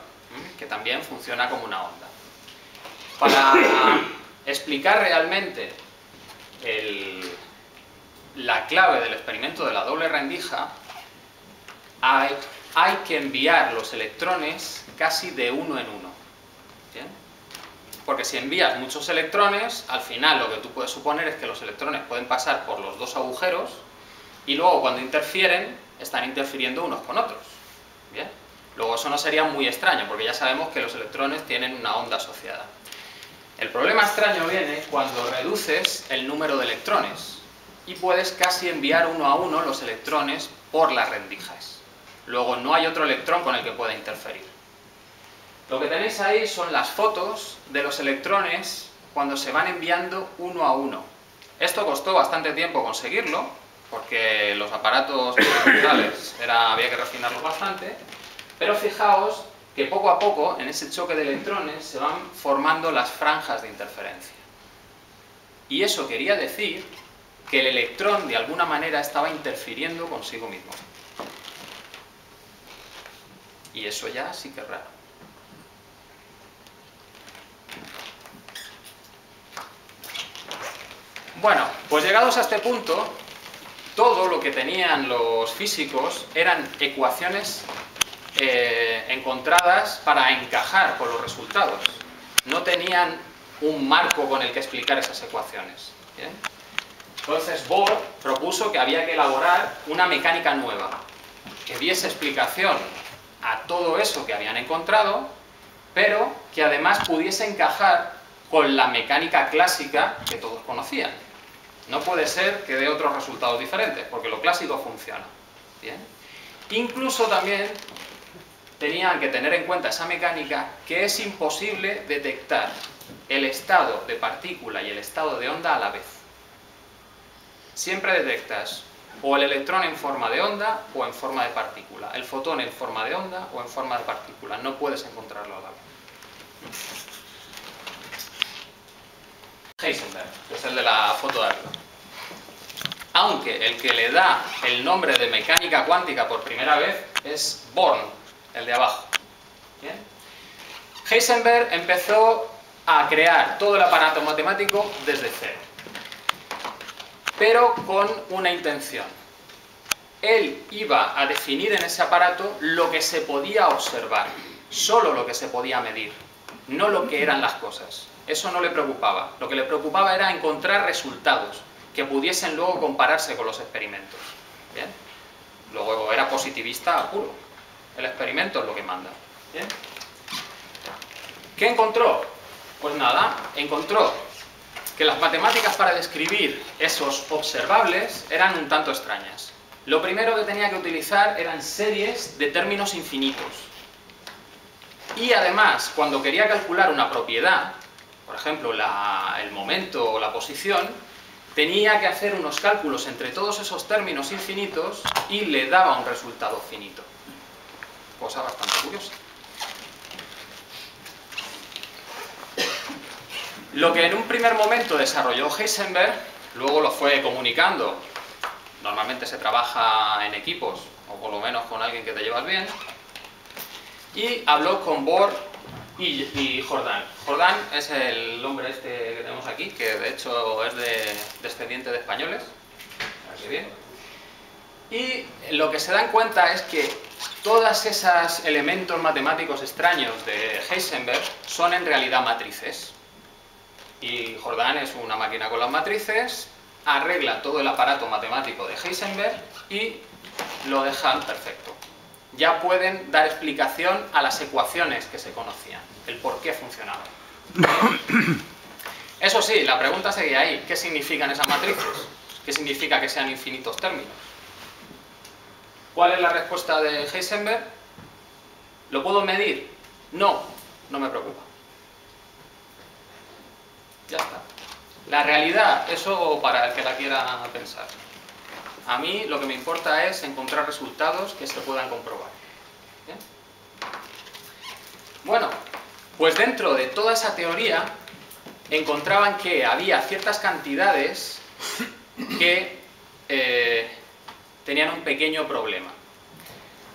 que también funciona como una onda. Para (coughs) explicar realmente la clave del experimento de la doble rendija, hay, que enviar los electrones casi de uno en uno. Porque si envías muchos electrones, al final lo que tú puedes suponer es que los electrones pueden pasar por los dos agujeros y luego cuando interfieren, están interfiriendo unos con otros. ¿Bien? Luego eso no sería muy extraño, porque ya sabemos que los electrones tienen una onda asociada. El problema extraño viene cuando reduces el número de electrones y puedes casi enviar uno a uno los electrones por las rendijas. Luego no hay otro electrón con el que pueda interferir. Lo que tenéis ahí son las fotos de los electrones cuando se van enviando uno a uno. Esto costó bastante tiempo conseguirlo, porque los aparatos (coughs) era, había que refinarlos bastante, pero fijaos que poco a poco en ese choque de electrones se van formando las franjas de interferencia. Y eso quería decir que el electrón de alguna manera estaba interfiriendo consigo mismo. Y eso ya sí que es raro. Bueno, pues llegados a este punto, todo lo que tenían los físicos eran ecuaciones eh, encontradas para encajar con los resultados. No tenían un marco con el que explicar esas ecuaciones. Entonces Bohr propuso que había que elaborar una mecánica nueva, que diese explicación a todo eso que habían encontrado, pero que además pudiese encajar con la mecánica clásica que todos conocían. No puede ser que dé otros resultados diferentes, porque lo clásico funciona. ¿Bien? Incluso también tenían que tener en cuenta esa mecánica que es imposible detectar el estado de partícula y el estado de onda a la vez. Siempre detectas o el electrón en forma de onda o en forma de partícula, el fotón en forma de onda o en forma de partícula, no puedes encontrarlo a la vez. Heisenberg, que es el de la foto de arriba. Aunque el que le da el nombre de mecánica cuántica por primera vez es Born, el de abajo. Heisenberg empezó a crear todo el aparato matemático desde cero, pero con una intención. Él iba a definir en ese aparato lo que se podía observar, solo lo que se podía medir, no lo que eran las cosas. Eso no le preocupaba. Lo que le preocupaba era encontrar resultados que pudiesen luego compararse con los experimentos. ¿Bien? Luego era positivista puro. El experimento es lo que manda. ¿Qué encontró? Pues nada, encontró que las matemáticas para describir esos observables eran un tanto extrañas. Lo primero que tenía que utilizar eran series de términos infinitos. Y además, cuando quería calcular una propiedad, por ejemplo, el momento o la posición, tenía que hacer unos cálculos entre todos esos términos infinitos y le daba un resultado finito. Cosa bastante curiosa. Lo que en un primer momento desarrolló Heisenberg, luego lo fue comunicando. Normalmente se trabaja en equipos, o por lo menos con alguien que te llevas bien. Y habló con Bohr y, Jordan. Jordan es el hombre este que tenemos aquí, que de hecho es de, descendiente de españoles. Aquí bien. Y lo que se dan cuenta es que todos esos elementos matemáticos extraños de Heisenberg son en realidad matrices. Y Jordan es una máquina con las matrices, arregla todo el aparato matemático de Heisenberg y lo dejan perfecto. Ya pueden dar explicación a las ecuaciones que se conocían, el por qué funcionaban. (coughs) Eso sí, la pregunta seguía ahí. ¿Qué significan esas matrices? ¿Qué significa que sean infinitos términos? ¿Cuál es la respuesta de Heisenberg? ¿Lo puedo medir? No, no me preocupa. Ya está. La realidad, eso para el que la quiera pensar. A mí lo que me importa es encontrar resultados que se puedan comprobar. Bueno, pues dentro de toda esa teoría encontraban que había ciertas cantidades que eh, tenían un pequeño problema.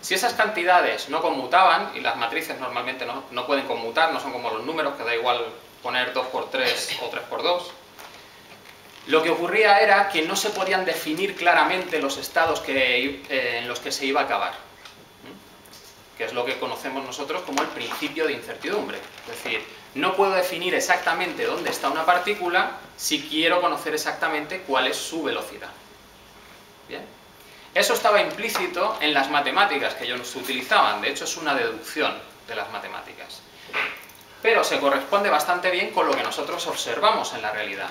Si esas cantidades no conmutaban, y las matrices normalmente no, no pueden conmutar, no son como los números, que da igual poner 2 por 3 o 3 por 2 lo que ocurría era que no se podían definir claramente los estados eh, en los que se iba a acabar, que es lo que conocemos nosotros como el principio de incertidumbre. Es decir, no puedo definir exactamente dónde está una partícula si quiero conocer exactamente cuál es su velocidad. ¿Bien? Eso estaba implícito en las matemáticas que ellos utilizaban, de hecho es una deducción de las matemáticas pero se corresponde bastante bien con lo que nosotros observamos en la realidad.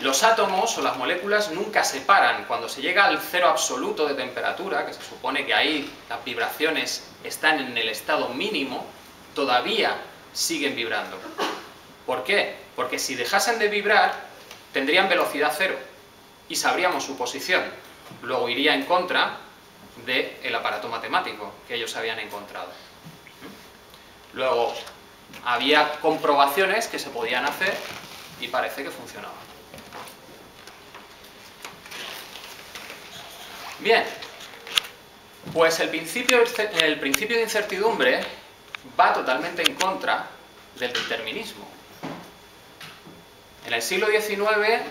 Los átomos o las moléculas nunca se paran. Cuando se llega al cero absoluto de temperatura, que se supone que ahí las vibraciones están en el estado mínimo, todavía siguen vibrando. ¿Por qué? Porque si dejasen de vibrar, tendrían velocidad cero y sabríamos su posición. Luego iría en contra del aparato matemático que ellos habían encontrado. Luego, había comprobaciones que se podían hacer y parece que funcionaba. Bien, pues el principio, el principio de incertidumbre va totalmente en contra del determinismo. En el siglo XIX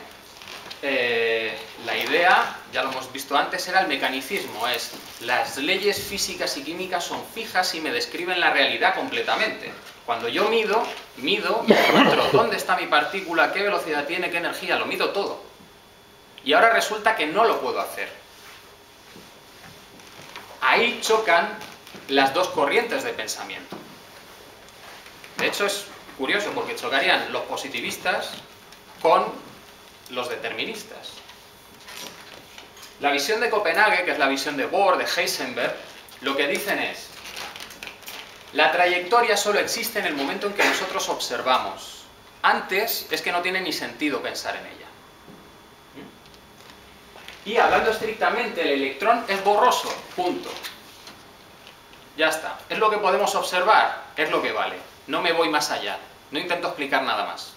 eh, la idea, ya lo hemos visto antes, era el mecanicismo, es las leyes físicas y químicas son fijas y me describen la realidad completamente. Cuando yo mido, mido, encuentro (laughs) dónde está mi partícula, qué velocidad tiene, qué energía, lo mido todo. Y ahora resulta que no lo puedo hacer. Ahí chocan las dos corrientes de pensamiento. De hecho es curioso porque chocarían los positivistas con los deterministas. La visión de Copenhague, que es la visión de Bohr, de Heisenberg, lo que dicen es, la trayectoria solo existe en el momento en que nosotros observamos. Antes es que no tiene ni sentido pensar en ella. Y hablando estrictamente, el electrón es borroso, punto. Ya está. Es lo que podemos observar, es lo que vale. No me voy más allá. No intento explicar nada más.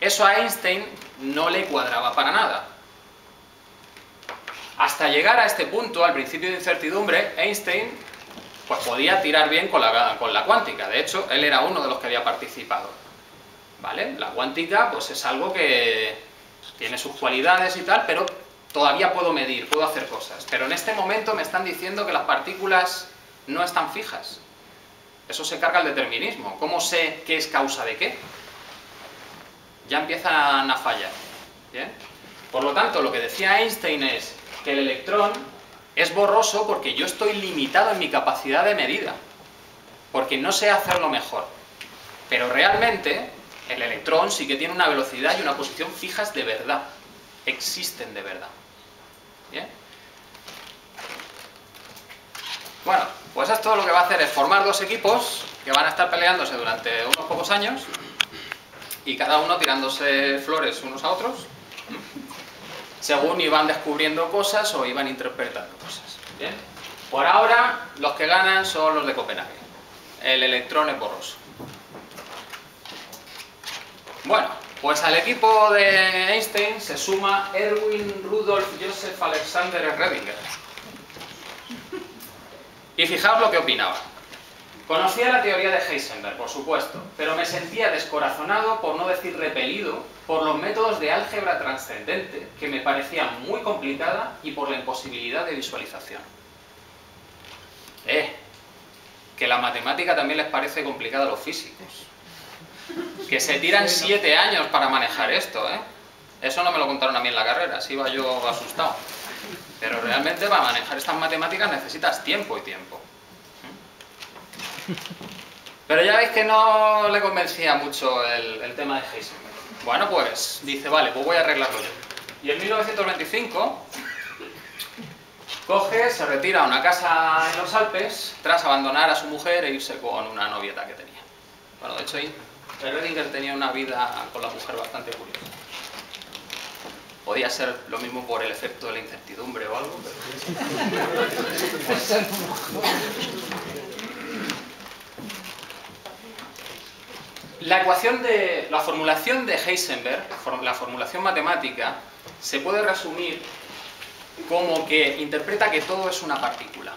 Eso a Einstein no le cuadraba para nada. Hasta llegar a este punto, al principio de incertidumbre, Einstein pues podía tirar bien con la, con la cuántica. De hecho, él era uno de los que había participado. ¿Vale? La cuántica pues es algo que tiene sus cualidades y tal, pero todavía puedo medir, puedo hacer cosas. Pero en este momento me están diciendo que las partículas no están fijas. Eso se carga el determinismo. ¿Cómo sé qué es causa de qué? ya empiezan a fallar. Por lo tanto, lo que decía Einstein es que el electrón es borroso porque yo estoy limitado en mi capacidad de medida, porque no sé hacerlo mejor. Pero realmente el electrón sí que tiene una velocidad y una posición fijas de verdad, existen de verdad. Bueno, pues esto lo que va a hacer es formar dos equipos que van a estar peleándose durante unos pocos años y cada uno tirándose flores unos a otros, según iban descubriendo cosas o iban interpretando cosas. Por ahora, los que ganan son los de Copenhague. El electrón es borroso. Bueno, pues al equipo de Einstein se suma Erwin Rudolf Joseph Alexander Redinger. Y fijaos lo que opinaba. Conocía la teoría de Heisenberg, por supuesto, pero me sentía descorazonado, por no decir repelido, por los métodos de álgebra trascendente, que me parecían muy complicada, y por la imposibilidad de visualización. Eh, que la matemática también les parece complicada a los físicos. Que se tiran siete años para manejar esto, ¿eh? Eso no me lo contaron a mí en la carrera, así iba yo asustado. Pero realmente para manejar estas matemáticas necesitas tiempo y tiempo. (laughs) Pero ya veis que no le convencía mucho el, el tema de Heisenberg. Bueno, pues dice, vale, pues voy a arreglarlo yo. Y en 1925 coge, se retira a una casa en los Alpes tras abandonar a su mujer e irse con una novieta que tenía. Bueno, de hecho, Redinger tenía una vida con la mujer bastante curiosa. Podía ser lo mismo por el efecto de la incertidumbre o algo, pero... (laughs) La ecuación de la formulación de Heisenberg, la formulación matemática, se puede resumir como que interpreta que todo es una partícula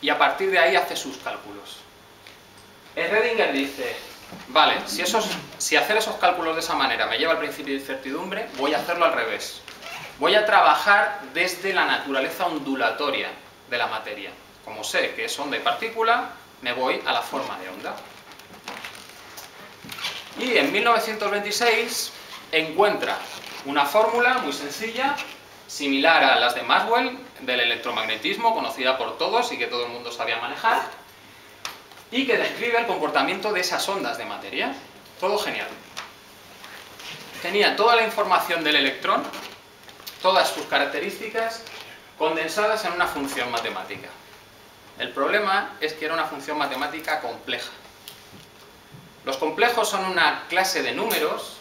y a partir de ahí hace sus cálculos. Redinger dice, vale, si, si hacer esos cálculos de esa manera me lleva al principio de incertidumbre, voy a hacerlo al revés. Voy a trabajar desde la naturaleza ondulatoria de la materia. Como sé que es onda y partícula, me voy a la forma de onda. Y en 1926 encuentra una fórmula muy sencilla, similar a las de Maxwell, del electromagnetismo, conocida por todos y que todo el mundo sabía manejar, y que describe el comportamiento de esas ondas de materia. Todo genial. Tenía toda la información del electrón, todas sus características, condensadas en una función matemática. El problema es que era una función matemática compleja. Los complejos son una clase de números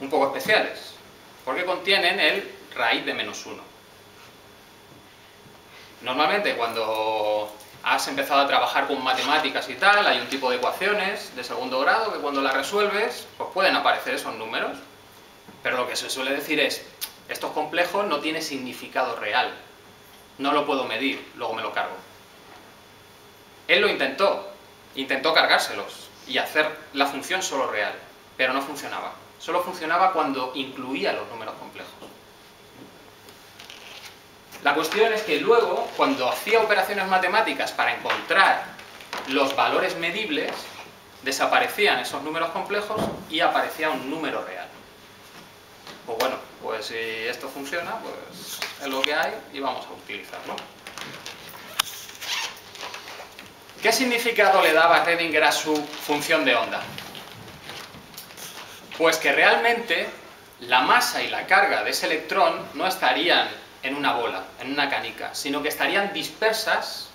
un poco especiales, porque contienen el raíz de menos 1. Normalmente cuando has empezado a trabajar con matemáticas y tal, hay un tipo de ecuaciones de segundo grado que cuando las resuelves, pues pueden aparecer esos números. Pero lo que se suele decir es, estos complejos no tienen significado real, no lo puedo medir, luego me lo cargo. Él lo intentó, intentó cargárselos, y hacer la función solo real, pero no funcionaba. Solo funcionaba cuando incluía los números complejos. La cuestión es que luego, cuando hacía operaciones matemáticas para encontrar los valores medibles, desaparecían esos números complejos y aparecía un número real. Pues bueno, pues si esto funciona, pues es lo que hay y vamos a utilizarlo. ¿Qué significado le daba Redinger a su función de onda? Pues que realmente la masa y la carga de ese electrón no estarían en una bola, en una canica, sino que estarían dispersas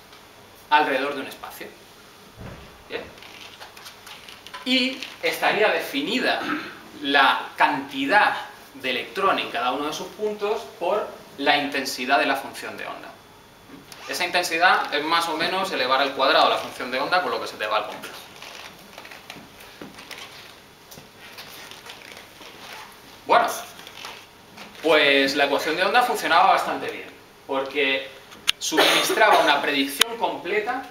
alrededor de un espacio. Y estaría definida la cantidad de electrón en cada uno de sus puntos por la intensidad de la función de onda. Esa intensidad es más o menos elevar al cuadrado la función de onda con lo que se te va al complejo. Bueno, pues la ecuación de onda funcionaba bastante bien, porque suministraba una predicción completa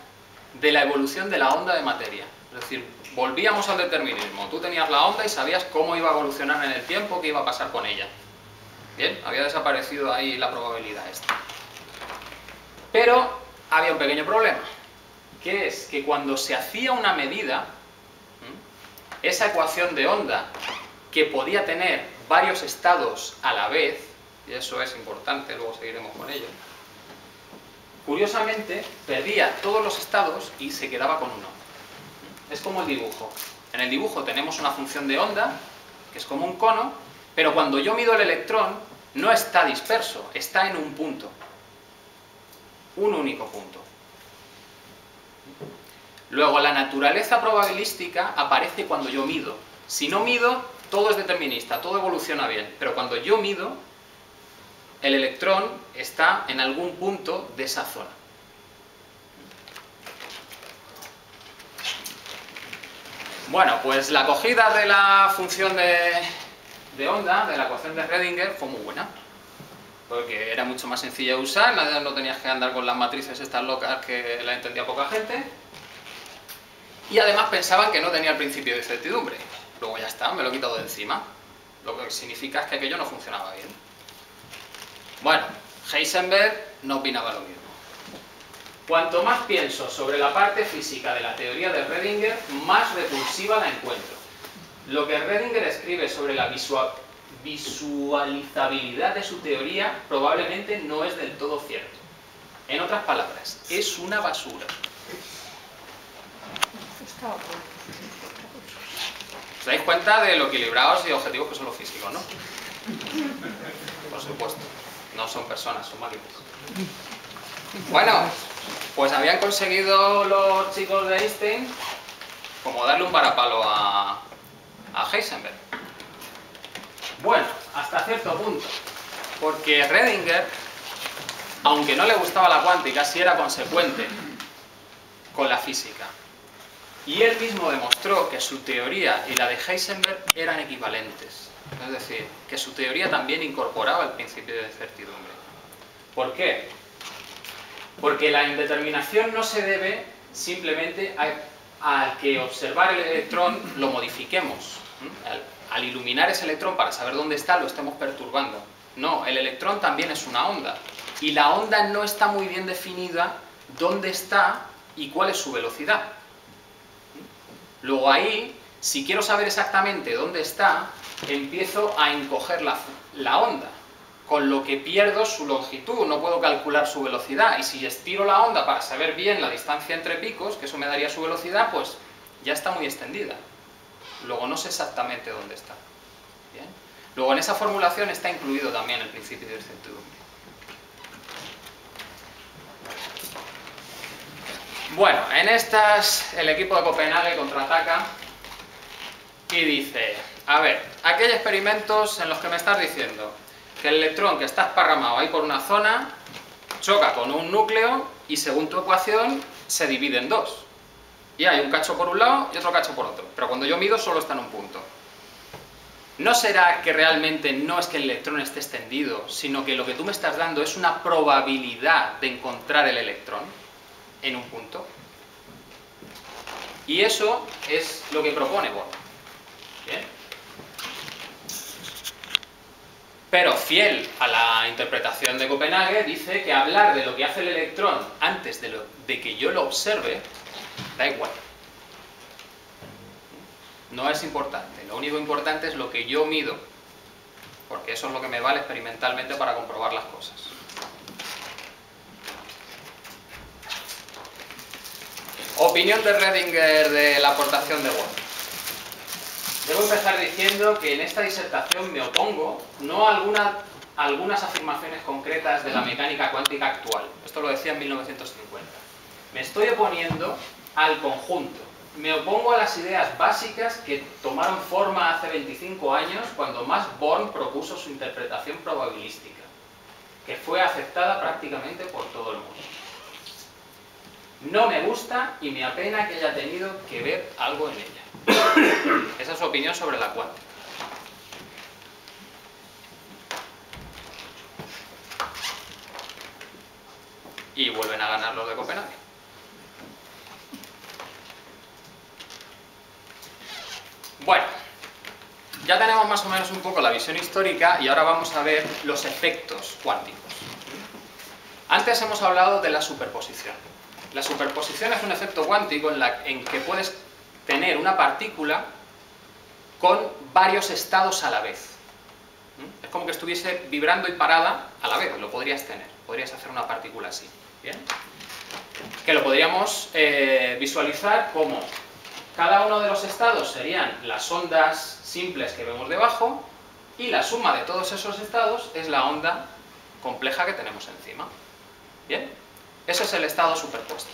de la evolución de la onda de materia. Es decir, volvíamos al determinismo. Tú tenías la onda y sabías cómo iba a evolucionar en el tiempo, qué iba a pasar con ella. Bien, había desaparecido ahí la probabilidad esta. Pero había un pequeño problema, que es que cuando se hacía una medida, esa ecuación de onda, que podía tener varios estados a la vez, y eso es importante, luego seguiremos con ello, curiosamente perdía todos los estados y se quedaba con uno. Es como el dibujo. En el dibujo tenemos una función de onda, que es como un cono, pero cuando yo mido el electrón, no está disperso, está en un punto un único punto. Luego, la naturaleza probabilística aparece cuando yo mido Si no mido, todo es determinista, todo evoluciona bien. Pero cuando yo mido, el electrón está en algún punto de esa zona. Bueno, pues la acogida de la función de, onda, de la ecuación de Redinger, fue muy buena. Porque era mucho más sencilla de usar, no tenías que andar con las matrices estas locas que la entendía poca gente. Y además pensaban que no tenía el principio de incertidumbre. Luego ya está, me lo he quitado de encima. Lo que significa es que aquello no funcionaba bien. Bueno, Heisenberg no opinaba lo mismo. Cuanto más pienso sobre la parte física de la teoría de Redinger, más repulsiva la encuentro. Lo que Redinger escribe sobre la visualizabilidad de su teoría probablemente no es del todo cierto. En otras palabras, es una basura. ¿Os dais cuenta de lo equilibrados y objetivos que son los físicos, no? Por supuesto. No son personas, son máquinas. Bueno, pues habían conseguido los chicos de Einstein como darle un parapalo a, a Heisenberg. Bueno, hasta cierto punto. Porque Redinger, aunque no le gustaba la cuántica, sí era consecuente con la física. Y él mismo demostró que su teoría y la de Heisenberg eran equivalentes. Es decir, que su teoría también incorporaba el principio de incertidumbre. ¿Por qué? Porque la indeterminación no se debe simplemente a, que observar el electrón lo modifiquemos. Al, iluminar ese electrón para saber dónde está lo estemos perturbando. No, el electrón también es una onda. Y la onda no está muy bien definida dónde está y cuál es su velocidad. Luego ahí, si quiero saber exactamente dónde está, empiezo a encoger la, onda, con lo que pierdo su longitud, no puedo calcular su velocidad, y si estiro la onda para saber bien la distancia entre picos, que eso me daría su velocidad, pues ya está muy extendida. Luego no sé exactamente dónde está. Luego en esa formulación está incluido también el principio de incertidumbre. Bueno, en estas el equipo de Copenhague contraataca y dice, a ver, aquí hay experimentos en los que me estás diciendo que el electrón que está esparramado ahí por una zona choca con un núcleo y según tu ecuación se divide en dos. Y hay un cacho por un lado y otro cacho por otro. Pero cuando yo mido solo está en un punto. ¿No será que realmente no es que el electrón esté extendido, sino que lo que tú me estás dando es una probabilidad de encontrar el electrón? en un punto. Y eso es lo que propone Bohr. Pero fiel a la interpretación de Copenhague, dice que hablar de lo que hace el electrón antes de, que yo lo observe, da igual. No es importante. Lo único importante es lo que yo mido, porque eso es lo que me vale experimentalmente para comprobar las cosas. Opinión de Redinger de la aportación de Bohr. Debo empezar diciendo que en esta disertación me opongo no a algunas afirmaciones concretas de la mecánica cuántica actual. Esto lo decía en 1950. Me estoy oponiendo al conjunto. Me opongo a las ideas básicas que tomaron forma hace 25 años cuando Max Born propuso su interpretación probabilística, que fue aceptada prácticamente por todo el mundo. No me gusta y me apena que haya tenido que ver algo en ella. (coughs) Esa es su opinión sobre la cuántica. Y vuelven a ganar los de Copenhague. Bueno, ya tenemos más o menos un poco la visión histórica y ahora vamos a ver los efectos cuánticos. Antes hemos hablado de la superposición. La superposición es un efecto cuántico en, que puedes tener una partícula con varios estados a la vez. ¿Mm? Es como que estuviese vibrando y parada a la vez, lo podrías tener, podrías hacer una partícula así. ¿bien? Que lo podríamos eh, visualizar como cada uno de los estados serían las ondas simples que vemos debajo y la suma de todos esos estados es la onda compleja que tenemos encima. ¿Bien? Eso es el estado superpuesto.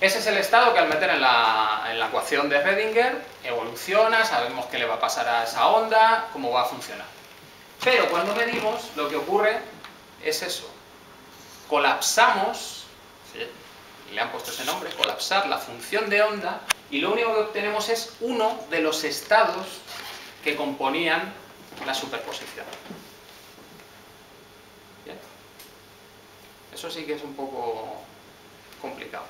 Ese es el estado que al meter en la, ecuación de Redinger evoluciona, sabemos qué le va a pasar a esa onda, cómo va a funcionar. Pero cuando medimos, lo que ocurre es eso. Colapsamos. Le han puesto ese nombre, colapsar la función de onda, y lo único que obtenemos es uno de los estados que componían la superposición. ¿Bien? Eso sí que es un poco complicado.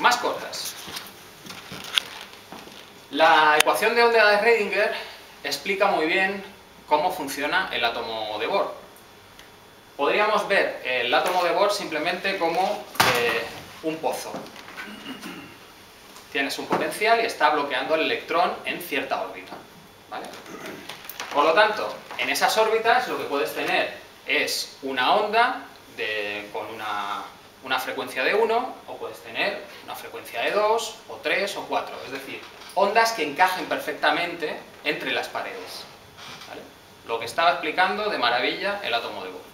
Más cosas. La ecuación de onda de Redinger explica muy bien cómo funciona el átomo de Bohr. Podríamos ver el átomo de Bohr simplemente como eh, un pozo. Tienes un potencial y está bloqueando el electrón en cierta órbita. Por lo tanto, en esas órbitas lo que puedes tener es una onda con una, frecuencia de 1 o puedes tener una frecuencia de 2 o 3 o 4. Es decir, ondas que encajen perfectamente entre las paredes. Lo que estaba explicando de maravilla el átomo de Bohr.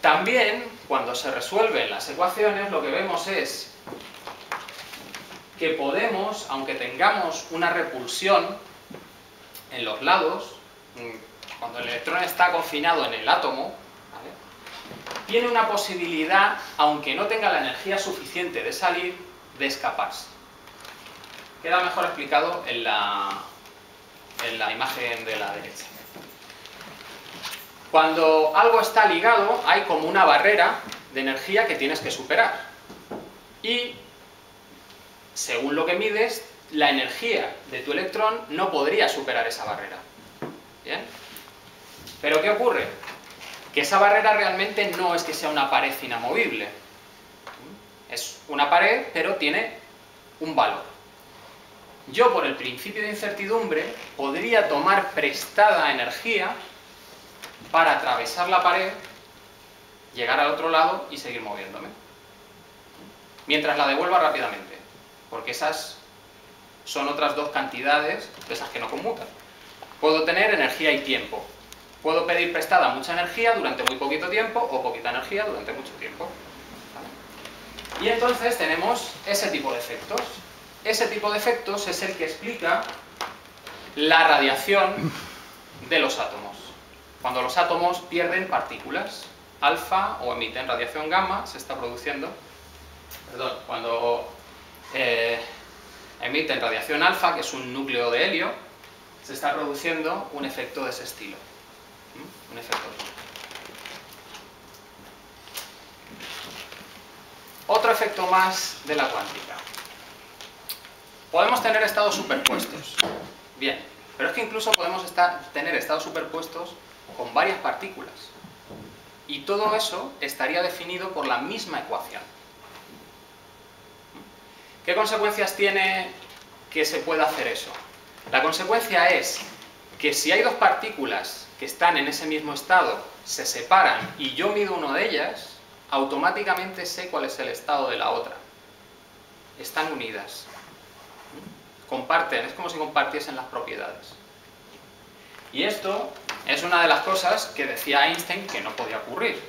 También, cuando se resuelven las ecuaciones, lo que vemos es que podemos, aunque tengamos una repulsión en los lados, cuando el electrón está confinado en el átomo, tiene una posibilidad, aunque no tenga la energía suficiente de salir, de escaparse. Queda mejor explicado en la imagen de la derecha. Cuando algo está ligado, hay como una barrera de energía que tienes que superar. Y, según lo que mides, la energía de tu electrón no podría superar esa barrera. ¿Bien? Pero ¿qué ocurre? Que esa barrera realmente no es que sea una pared inamovible. Es una pared, pero tiene un valor. Yo, por el principio de incertidumbre, podría tomar prestada energía para atravesar la pared, llegar al otro lado y seguir moviéndome. Mientras la devuelva rápidamente, porque esas son otras dos cantidades de esas que no conmutan. Puedo tener energía y tiempo. Puedo pedir prestada mucha energía durante muy poquito tiempo o poquita energía durante mucho tiempo. Y entonces tenemos ese tipo de efectos. Ese tipo de efectos es el que explica la radiación de los átomos. Cuando los átomos pierden partículas alfa o emiten radiación gamma, se está produciendo, perdón, cuando eh, emiten radiación alfa, que es un núcleo de helio, se está produciendo un efecto de ese estilo. Un efecto. Otro efecto más de la cuántica. Podemos tener estados superpuestos. Bien, pero es que incluso podemos estar, tener estados superpuestos con varias partículas. Y todo eso estaría definido por la misma ecuación. ¿Qué consecuencias tiene que se pueda hacer eso? La consecuencia es que si hay dos partículas que están en ese mismo estado, se separan y yo mido una de ellas, automáticamente sé cuál es el estado de la otra. Están unidas. Comparten, es como si compartiesen las propiedades. Y esto es una de las cosas que decía Einstein que no podía ocurrir,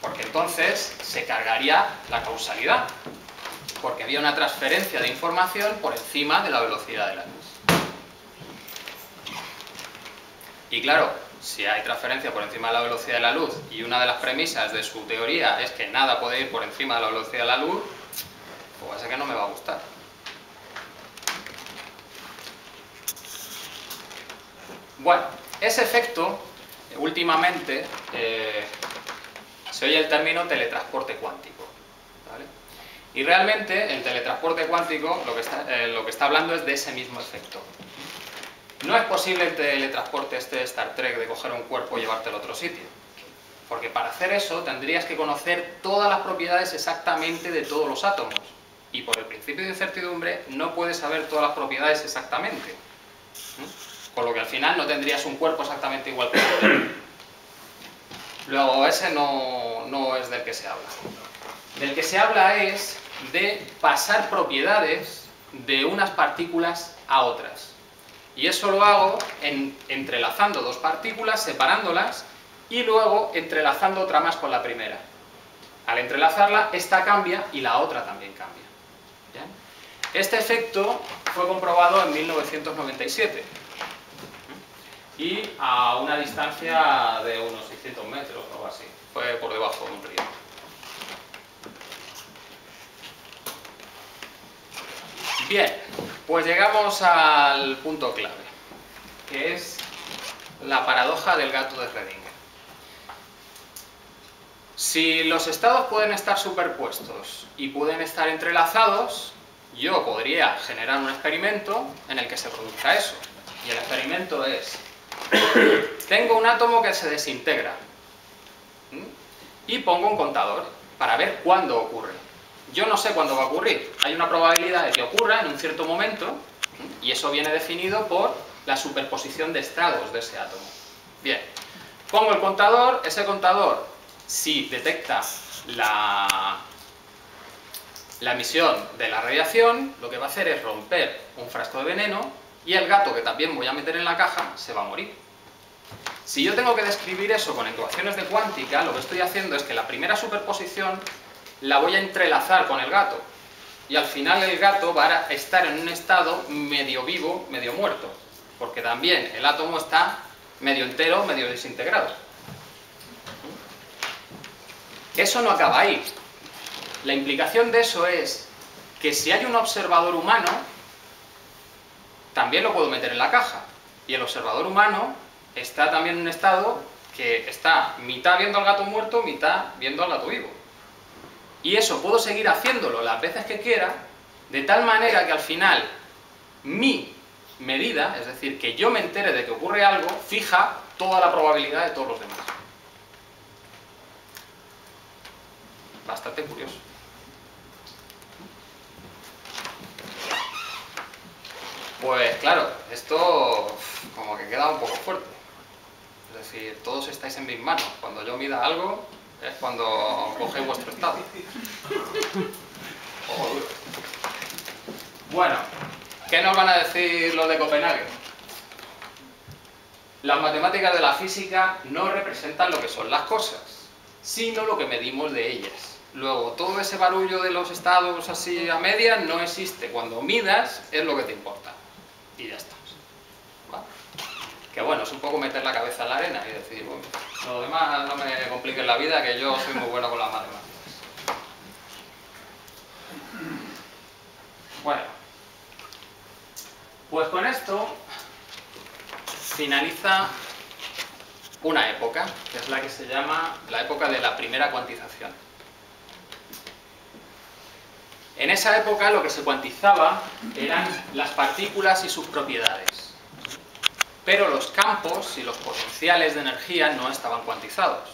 porque entonces se cargaría la causalidad, porque había una transferencia de información por encima de la velocidad de la luz. Y claro, si hay transferencia por encima de la velocidad de la luz y una de las premisas de su teoría es que nada puede ir por encima de la velocidad de la luz, pues va que no me va a gustar. Bueno, ese efecto, últimamente, eh, se oye el término teletransporte cuántico. ¿vale? Y realmente el teletransporte cuántico lo que, está, eh, lo que está hablando es de ese mismo efecto. No es posible el teletransporte este de Star Trek de coger un cuerpo y llevártelo a otro sitio. Porque para hacer eso tendrías que conocer todas las propiedades exactamente de todos los átomos. Y por el principio de incertidumbre no puedes saber todas las propiedades exactamente. ¿Mm? Con lo que al final no tendrías un cuerpo exactamente igual que el. Luego ese no, no es del que se habla. Del que se habla es de pasar propiedades de unas partículas a otras. Y eso lo hago en, entrelazando dos partículas, separándolas y luego entrelazando otra más con la primera. Al entrelazarla, esta cambia y la otra también cambia. Este efecto fue comprobado en 1997 y a una distancia de unos 600 metros o algo así. Fue por debajo de un río. Bien, pues llegamos al punto clave, que es la paradoja del gato de Schrödinger. Si los estados pueden estar superpuestos y pueden estar entrelazados, yo podría generar un experimento en el que se produzca eso. Y el experimento es, (coughs) tengo un átomo que se desintegra y pongo un contador para ver cuándo ocurre. Yo no sé cuándo va a ocurrir. Hay una probabilidad de que ocurra en un cierto momento y eso viene definido por la superposición de estados de ese átomo. Bien, pongo el contador, ese contador, si detecta la, emisión de la radiación, lo que va a hacer es romper un frasco de veneno y el gato que también voy a meter en la caja se va a morir. Si yo tengo que describir eso con ecuaciones de cuántica, lo que estoy haciendo es que la primera superposición la voy a entrelazar con el gato. Y al final el gato va a estar en un estado medio vivo, medio muerto. Porque también el átomo está medio entero, medio desintegrado. Eso no acaba ahí. La implicación de eso es que si hay un observador humano, también lo puedo meter en la caja. Y el observador humano está también en un estado que está mitad viendo al gato muerto, mitad viendo al gato vivo. Y eso puedo seguir haciéndolo las veces que quiera, de tal manera que al final mi medida, es decir, que yo me entere de que ocurre algo, fija toda la probabilidad de todos los demás. Bastante curioso. Pues claro, esto como que queda un poco fuerte. Es decir, todos estáis en mis manos. Cuando yo mida algo, es cuando cogéis vuestro estado. (laughs) Bueno, ¿qué nos van a decir los de Copenhague? Las matemáticas de la física no representan lo que son las cosas, sino lo que medimos de ellas. Luego, todo ese barullo de los estados así a medias no existe. Cuando midas es lo que te importa. Y ya está. Que bueno, es un poco meter la cabeza en la arena y decir, bueno, lo demás no me compliquen la vida, que yo soy muy bueno con las matemáticas. Bueno, pues con esto finaliza una época, que es la que se llama la época de la primera cuantización. En esa época lo que se cuantizaba eran las partículas y sus propiedades pero los campos y los potenciales de energía no estaban cuantizados.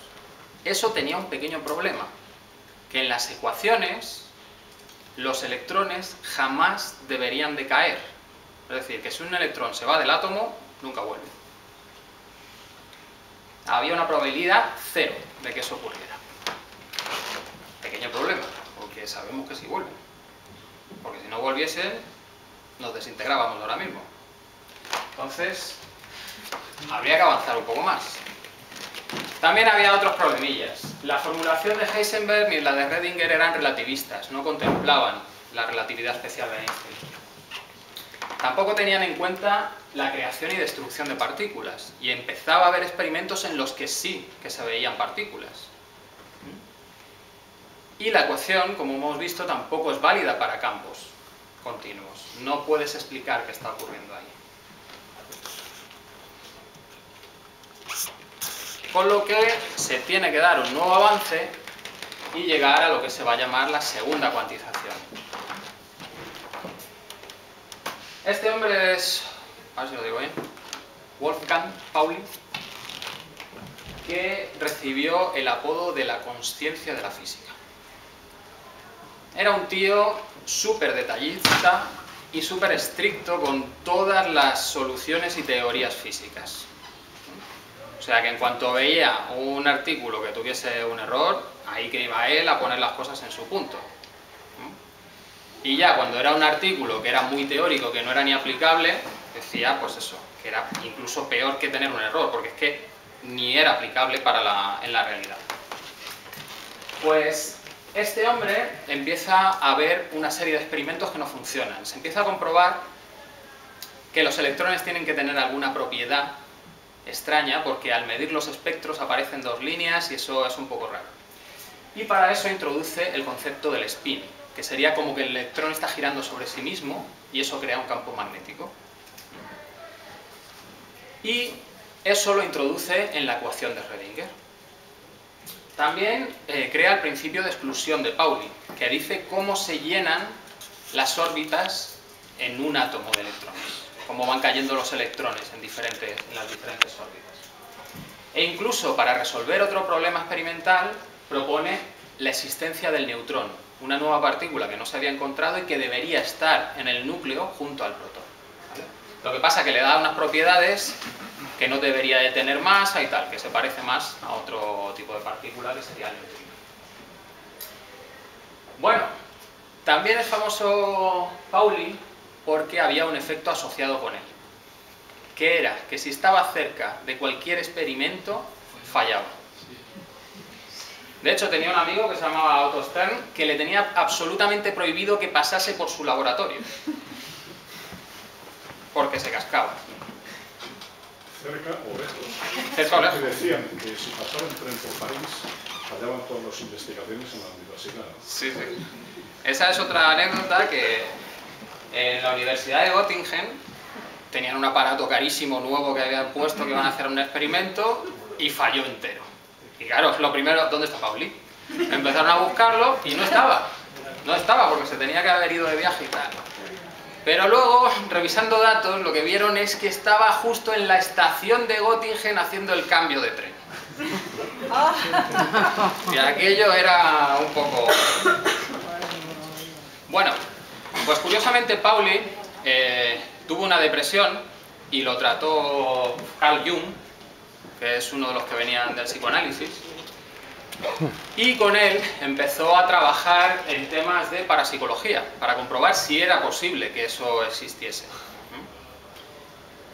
Eso tenía un pequeño problema, que en las ecuaciones los electrones jamás deberían de caer. Es decir, que si un electrón se va del átomo, nunca vuelve. Había una probabilidad cero de que eso ocurriera. Pequeño problema, porque sabemos que sí vuelve. Porque si no volviesen, nos desintegrábamos ahora mismo. Entonces, habría que avanzar un poco más. También había otros problemillas. La formulación de Heisenberg y la de Redinger eran relativistas, no contemplaban la relatividad especial de Einstein. Tampoco tenían en cuenta la creación y destrucción de partículas, y empezaba a haber experimentos en los que sí que se veían partículas. Y la ecuación, como hemos visto, tampoco es válida para campos continuos. No puedes explicar qué está ocurriendo ahí. Con lo que se tiene que dar un nuevo avance y llegar a lo que se va a llamar la segunda cuantización. Este hombre es, a ver si lo digo bien, Wolfgang Pauli, que recibió el apodo de la conciencia de la física. Era un tío súper detallista y súper estricto con todas las soluciones y teorías físicas. O sea que en cuanto veía un artículo que tuviese un error, ahí que iba él a poner las cosas en su punto. Y ya cuando era un artículo que era muy teórico, que no era ni aplicable, decía pues eso, que era incluso peor que tener un error, porque es que ni era aplicable para la, en la realidad. Pues este hombre empieza a ver una serie de experimentos que no funcionan. Se empieza a comprobar que los electrones tienen que tener alguna propiedad extraña porque al medir los espectros aparecen dos líneas y eso es un poco raro. Y para eso introduce el concepto del spin, que sería como que el electrón está girando sobre sí mismo y eso crea un campo magnético. Y eso lo introduce en la ecuación de Schrödinger. También eh, crea el principio de exclusión de Pauli, que dice cómo se llenan las órbitas en un átomo de electrones, cómo van cayendo los electrones en, las diferentes órbitas. E incluso para resolver otro problema experimental propone la existencia del neutrón, una nueva partícula que no se había encontrado y que debería estar en el núcleo junto al protón. Lo que pasa es que le da unas propiedades que no debería de tener masa y tal, que se parece más a otro tipo de partícula que sería el neutrino. Bueno, también es famoso Pauli porque había un efecto asociado con él, que era que si estaba cerca de cualquier experimento, fallaba. De hecho, tenía un amigo que se llamaba Otto Stern que le tenía absolutamente prohibido que pasase por su laboratorio, porque se cascaba. Cerca o lejos. Que decían que si pasaba un tren por París, fallaban todas las investigaciones en la universidad. Sí, sí. Esa es otra anécdota que en la Universidad de Göttingen tenían un aparato carísimo nuevo que habían puesto que iban a hacer un experimento y falló entero. Y claro, lo primero, ¿dónde está Pauli? Empezaron a buscarlo y no estaba. No estaba porque se tenía que haber ido de viaje y tal. Pero luego, revisando datos, lo que vieron es que estaba justo en la estación de Göttingen haciendo el cambio de tren. Y aquello era un poco... Bueno, pues curiosamente Pauli eh, tuvo una depresión y lo trató Carl Jung, que es uno de los que venían del psicoanálisis, y con él empezó a trabajar en temas de parapsicología, para comprobar si era posible que eso existiese.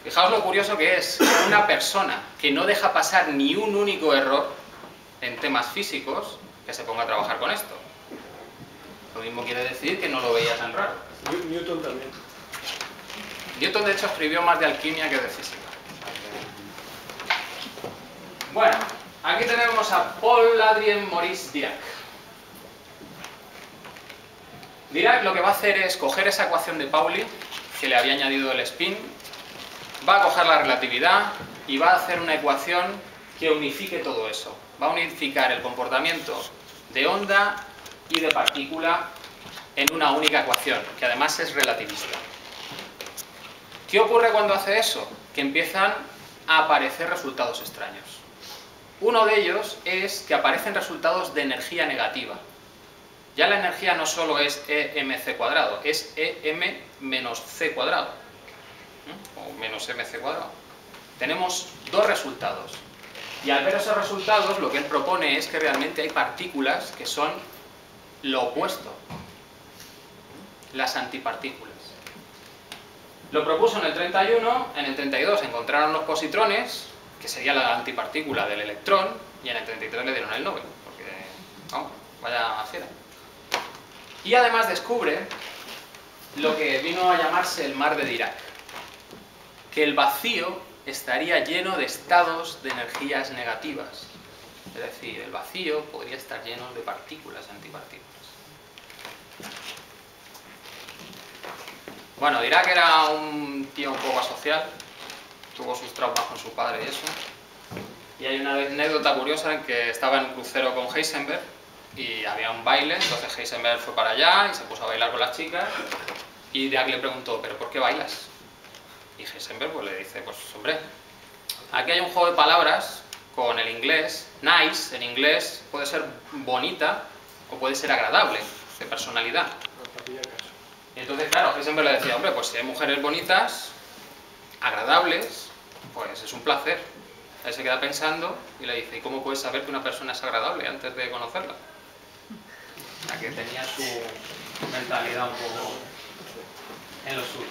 Fijaos lo curioso que es una persona que no deja pasar ni un único error en temas físicos, que se ponga a trabajar con esto. Lo mismo quiere decir que no lo veía tan raro. Newton también. Newton de hecho escribió más de alquimia que de física. Bueno, aquí tenemos a Paul Adrien Maurice Dirac. Dirac lo que va a hacer es coger esa ecuación de Pauli, que le había añadido el spin, va a coger la relatividad y va a hacer una ecuación que unifique todo eso. Va a unificar el comportamiento de onda y de partícula en una única ecuación, que además es relativista. ¿Qué ocurre cuando hace eso? Que empiezan a aparecer resultados extraños. Uno de ellos es que aparecen resultados de energía negativa. Ya la energía no solo es EMC cuadrado, es EM menos C cuadrado. O menos MC cuadrado. Tenemos dos resultados. Y al ver esos resultados, lo que él propone es que realmente hay partículas que son lo opuesto. Las antipartículas. Lo propuso en el 31, en el 32 encontraron los positrones, que sería la antipartícula del electrón, y en el 33 le dieron el Nobel, porque, vamos, vaya fiera. Y además descubre lo que vino a llamarse el mar de Dirac, que el vacío estaría lleno de estados de energías negativas. Es decir, el vacío podría estar lleno de partículas antipartículas. Bueno, Dirac era un tío un poco asocial, tuvo sus traumas con su padre y eso. Y hay una anécdota curiosa en que estaba en un crucero con Heisenberg y había un baile, entonces Heisenberg fue para allá y se puso a bailar con las chicas y Dirac le preguntó, ¿pero por qué bailas? Y Heisenberg pues, le dice, pues hombre, aquí hay un juego de palabras con el inglés, nice en inglés puede ser bonita o puede ser agradable, de personalidad. Y entonces, claro, Heisenberg le decía, hombre, pues si hay mujeres bonitas, agradables, pues es un placer. Él se queda pensando y le dice, ¿y cómo puedes saber que una persona es agradable antes de conocerla? La que tenía su mentalidad un poco en lo suyo.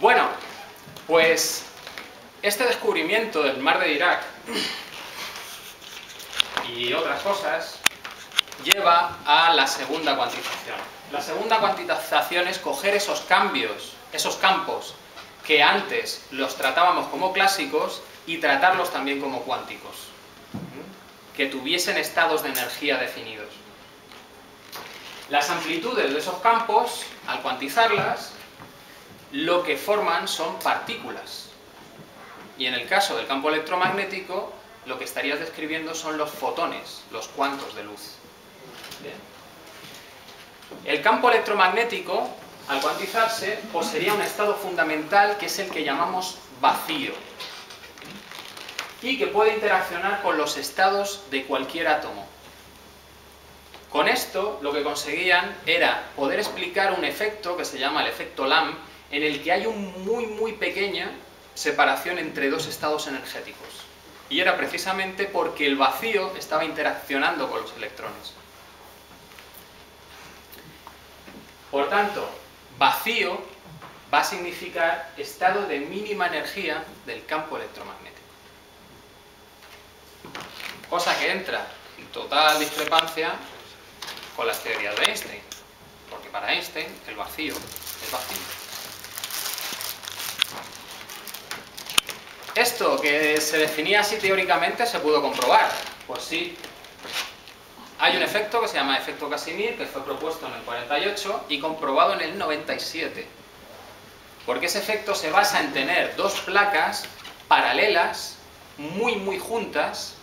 Bueno, pues Este descubrimiento del mar de Irak y otras cosas lleva a la segunda cuantización. La segunda cuantización es coger esos cambios, esos campos que antes los tratábamos como clásicos y tratarlos también como cuánticos, que tuviesen estados de energía definidos. Las amplitudes de esos campos, al cuantizarlas, lo que forman son partículas. Y en el caso del campo electromagnético, lo que estarías describiendo son los fotones, los cuantos de luz. El campo electromagnético, al cuantizarse, poseería un estado fundamental que es el que llamamos vacío y que puede interaccionar con los estados de cualquier átomo. Con esto lo que conseguían era poder explicar un efecto que se llama el efecto LAM, en el que hay una muy muy pequeña separación entre dos estados energéticos. Y era precisamente porque el vacío estaba interaccionando con los electrones. Por tanto, vacío va a significar estado de mínima energía del campo electromagnético. Cosa que entra en total discrepancia con las teorías de Einstein, porque para Einstein el vacío es vacío. Esto que se definía así teóricamente se pudo comprobar. Pues sí, hay un efecto que se llama efecto Casimir, que fue propuesto en el 48 y comprobado en el 97. Porque ese efecto se basa en tener dos placas paralelas, muy muy juntas,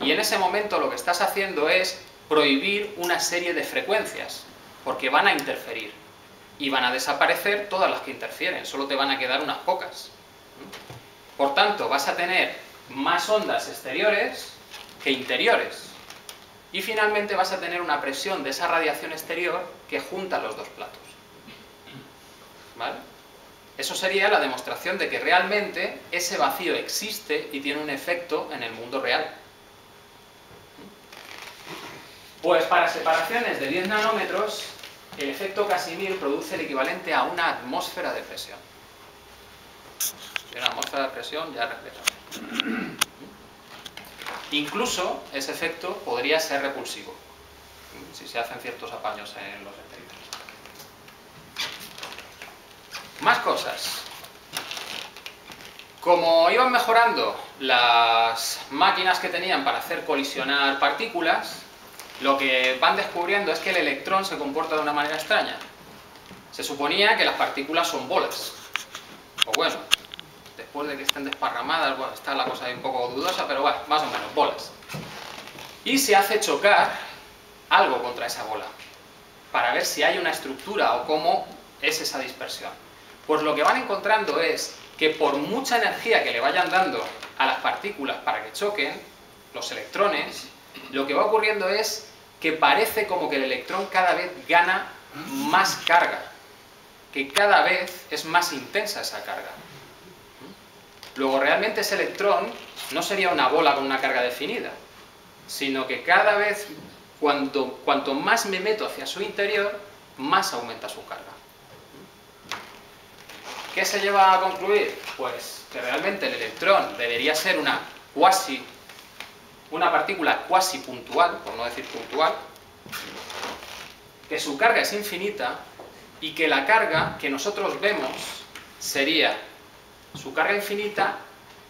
y en ese momento lo que estás haciendo es prohibir una serie de frecuencias, porque van a interferir. Y van a desaparecer todas las que interfieren, solo te van a quedar unas pocas. Por tanto, vas a tener más ondas exteriores que interiores. Y finalmente vas a tener una presión de esa radiación exterior que junta los dos platos. ¿Vale? Eso sería la demostración de que realmente ese vacío existe y tiene un efecto en el mundo real. Pues para separaciones de 10 nanómetros, el efecto Casimir produce el equivalente a una atmósfera de presión. Una atmósfera de presión ya refleja. Incluso ese efecto podría ser repulsivo, si se hacen ciertos apaños en los estéreos. Más cosas. Como iban mejorando las máquinas que tenían para hacer colisionar partículas, lo que van descubriendo es que el electrón se comporta de una manera extraña. Se suponía que las partículas son bolas. O bueno, después de que estén desparramadas, bueno, está la cosa ahí un poco dudosa, pero bueno, más o menos, bolas. Y se hace chocar algo contra esa bola, para ver si hay una estructura o cómo es esa dispersión. Pues lo que van encontrando es que por mucha energía que le vayan dando a las partículas para que choquen, los electrones, lo que va ocurriendo es que parece como que el electrón cada vez gana más carga, que cada vez es más intensa esa carga. Luego, realmente ese electrón no sería una bola con una carga definida, sino que cada vez, cuanto, cuanto más me meto hacia su interior, más aumenta su carga. ¿Qué se lleva a concluir? Pues que realmente el electrón debería ser una cuasi una partícula cuasi puntual, por no decir puntual, que su carga es infinita y que la carga que nosotros vemos sería su carga infinita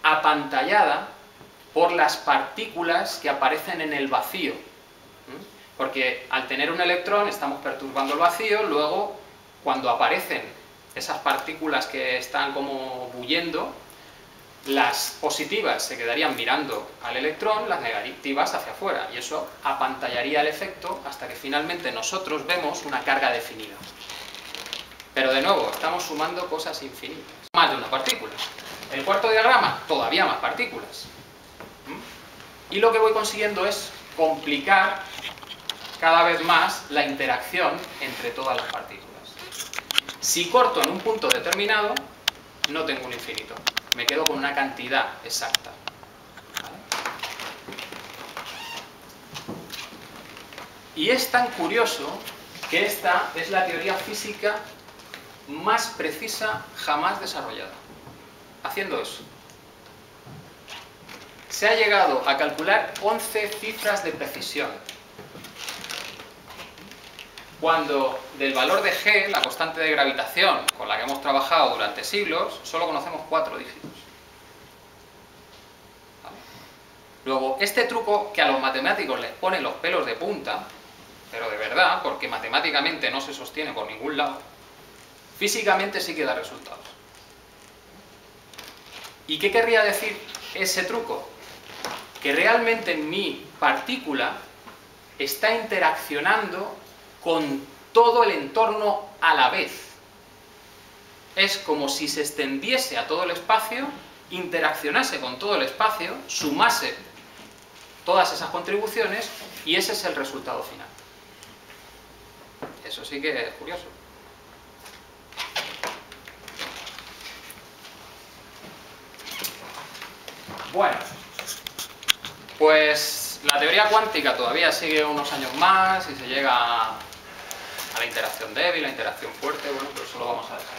apantallada por las partículas que aparecen en el vacío. Porque al tener un electrón estamos perturbando el vacío, luego cuando aparecen esas partículas que están como bullendo, las positivas se quedarían mirando al electrón, las negativas hacia afuera, y eso apantallaría el efecto hasta que finalmente nosotros vemos una carga definida. Pero de nuevo, estamos sumando cosas infinitas, más de una partícula. El cuarto diagrama, todavía más partículas. ¿Mm? Y lo que voy consiguiendo es complicar cada vez más la interacción entre todas las partículas. Si corto en un punto determinado, no tengo un infinito me quedo con una cantidad exacta. Y es tan curioso que esta es la teoría física más precisa jamás desarrollada. Haciendo eso. se ha llegado a calcular 11 cifras de precisión. Cuando del valor de g, la constante de gravitación con la que hemos trabajado durante siglos, solo conocemos cuatro dígitos. Luego, este truco que a los matemáticos les pone los pelos de punta, pero de verdad, porque matemáticamente no se sostiene por ningún lado, físicamente sí que da resultados. ¿Y qué querría decir ese truco? Que realmente mi partícula está interaccionando con todo el entorno a la vez. Es como si se extendiese a todo el espacio, interaccionase con todo el espacio, sumase todas esas contribuciones y ese es el resultado final. Eso sí que es curioso. Bueno, pues la teoría cuántica todavía sigue unos años más y se llega a la interacción débil, la interacción fuerte, bueno, pero eso lo vamos a dejar.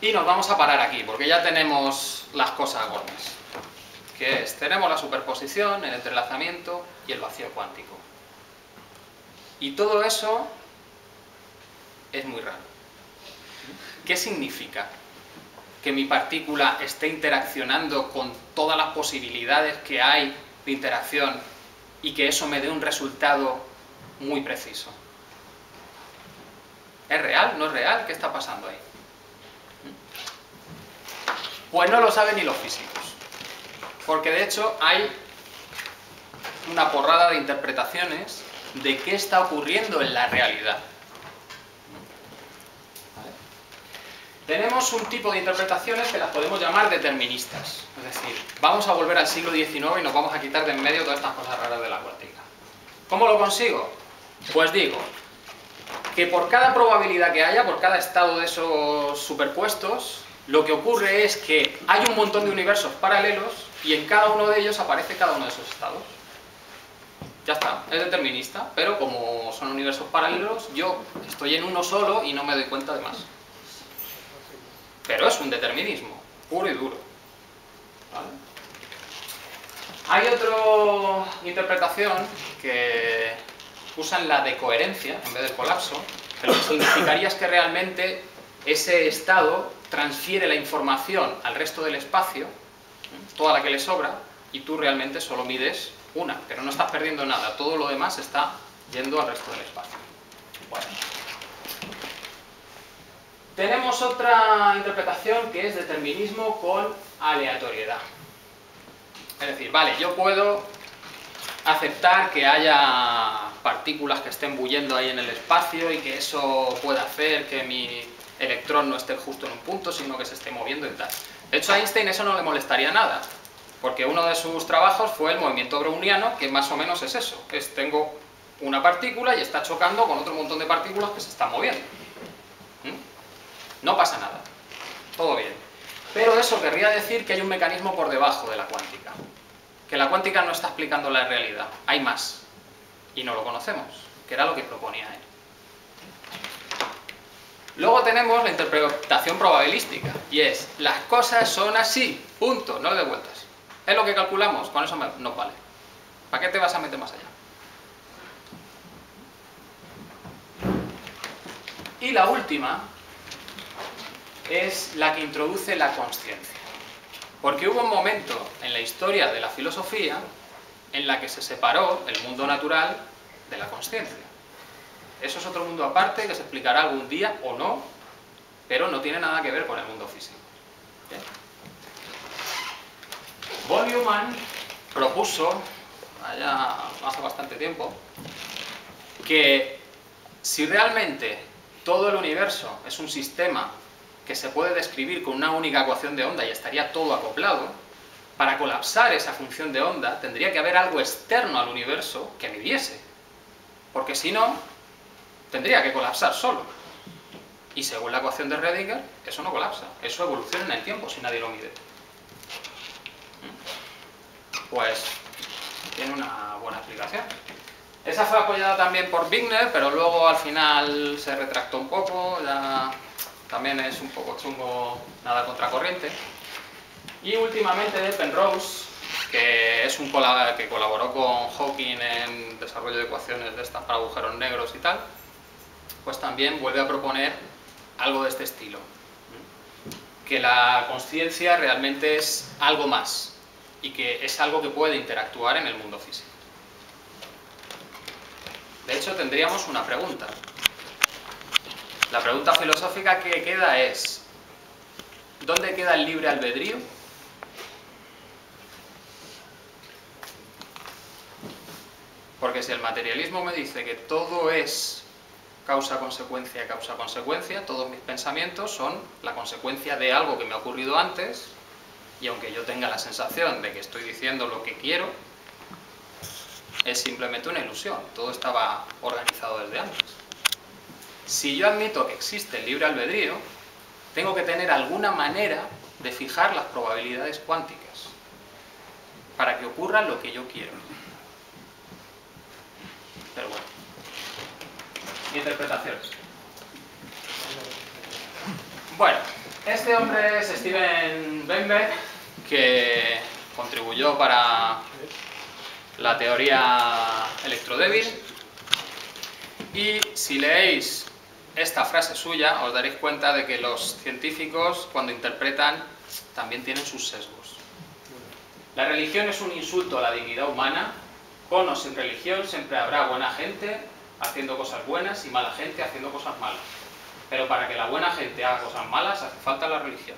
Y nos vamos a parar aquí, porque ya tenemos las cosas gordas. Que es, tenemos la superposición, el entrelazamiento y el vacío cuántico. Y todo eso es muy raro. ¿Qué significa? Que mi partícula esté interaccionando con todas las posibilidades que hay de interacción y que eso me dé un resultado muy preciso. ¿Es real? ¿No es real? ¿Qué está pasando ahí? Pues no lo saben ni los físicos. Porque de hecho hay una porrada de interpretaciones de qué está ocurriendo en la realidad. Tenemos un tipo de interpretaciones que las podemos llamar deterministas. Es decir, vamos a volver al siglo XIX y nos vamos a quitar de en medio todas estas cosas raras de la cuántica. ¿Cómo lo consigo? Pues digo que por cada probabilidad que haya, por cada estado de esos superpuestos, lo que ocurre es que hay un montón de universos paralelos y en cada uno de ellos aparece cada uno de esos estados. Ya está, es determinista, pero como son universos paralelos, yo estoy en uno solo y no me doy cuenta de más. Pero es un determinismo, puro y duro. Hay otra interpretación que usan la de coherencia en vez del colapso, que lo que significaría es que realmente ese estado transfiere la información al resto del espacio, toda la que le sobra, y tú realmente solo mides una, pero no estás perdiendo nada, todo lo demás está yendo al resto del espacio. Tenemos otra interpretación que es determinismo con aleatoriedad. Es decir, vale, yo puedo aceptar que haya partículas que estén bullendo ahí en el espacio y que eso pueda hacer que mi electrón no esté justo en un punto, sino que se esté moviendo y tal. De hecho, a Einstein eso no le molestaría nada, porque uno de sus trabajos fue el movimiento browniano, que más o menos es eso, es tengo una partícula y está chocando con otro montón de partículas que se están moviendo. No pasa nada. Todo bien. Pero eso querría decir que hay un mecanismo por debajo de la cuántica. Que la cuántica no está explicando la realidad. Hay más. Y no lo conocemos, que era lo que proponía él. Luego tenemos la interpretación probabilística, y es, las cosas son así, punto, no le de vueltas. Es lo que calculamos, con eso nos vale. ¿Para qué te vas a meter más allá? Y la última es la que introduce la conciencia. Porque hubo un momento en la historia de la filosofía en la que se separó el mundo natural de la conciencia. Eso es otro mundo aparte que se explicará algún día o no, pero no tiene nada que ver con el mundo físico. Von Neumann propuso, allá hace bastante tiempo, que si realmente todo el universo es un sistema que se puede describir con una única ecuación de onda y estaría todo acoplado, para colapsar esa función de onda tendría que haber algo externo al universo que midiese. Porque si no, tendría que colapsar solo. Y según la ecuación de Redinger, eso no colapsa. Eso evoluciona en el tiempo si nadie lo mide. Pues tiene una buena explicación. Esa fue apoyada también por Wigner, pero luego al final se retractó un poco, también es un poco chungo nada contracorriente. Y últimamente Penrose, que es un que colaboró con Hawking en desarrollo de ecuaciones de estas para agujeros negros y tal, pues también vuelve a proponer algo de este estilo. Que la conciencia realmente es algo más y que es algo que puede interactuar en el mundo físico. De hecho, tendríamos una pregunta. La pregunta filosófica que queda es, ¿dónde queda el libre albedrío? Porque si el materialismo me dice que todo es causa-consecuencia, causa-consecuencia, todos mis pensamientos son la consecuencia de algo que me ha ocurrido antes, y aunque yo tenga la sensación de que estoy diciendo lo que quiero, es simplemente una ilusión, todo estaba organizado desde antes. Si yo admito que existe el libre albedrío, tengo que tener alguna manera de fijar las probabilidades cuánticas para que ocurra lo que yo quiero. Pero bueno. Interpretaciones. Bueno, este hombre es Steven Weinberg, que contribuyó para la teoría electrodébil. Y si leéis esta frase suya, os daréis cuenta de que los científicos, cuando interpretan, también tienen sus sesgos. La religión es un insulto a la dignidad humana con o sin religión siempre habrá buena gente haciendo cosas buenas y mala gente haciendo cosas malas. Pero para que la buena gente haga cosas malas hace falta la religión.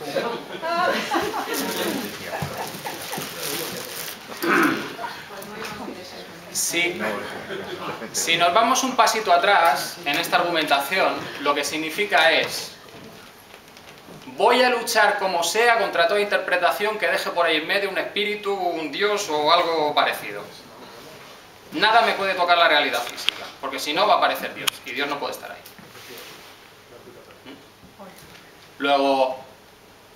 (laughs) Si, nos vamos un pasito atrás en esta argumentación, lo que significa es voy a luchar como sea contra toda interpretación que deje por ahí en medio un espíritu, un dios o algo parecido. Nada me puede tocar la realidad física, porque si no va a aparecer Dios, y Dios no puede estar ahí. ¿Mm? Luego,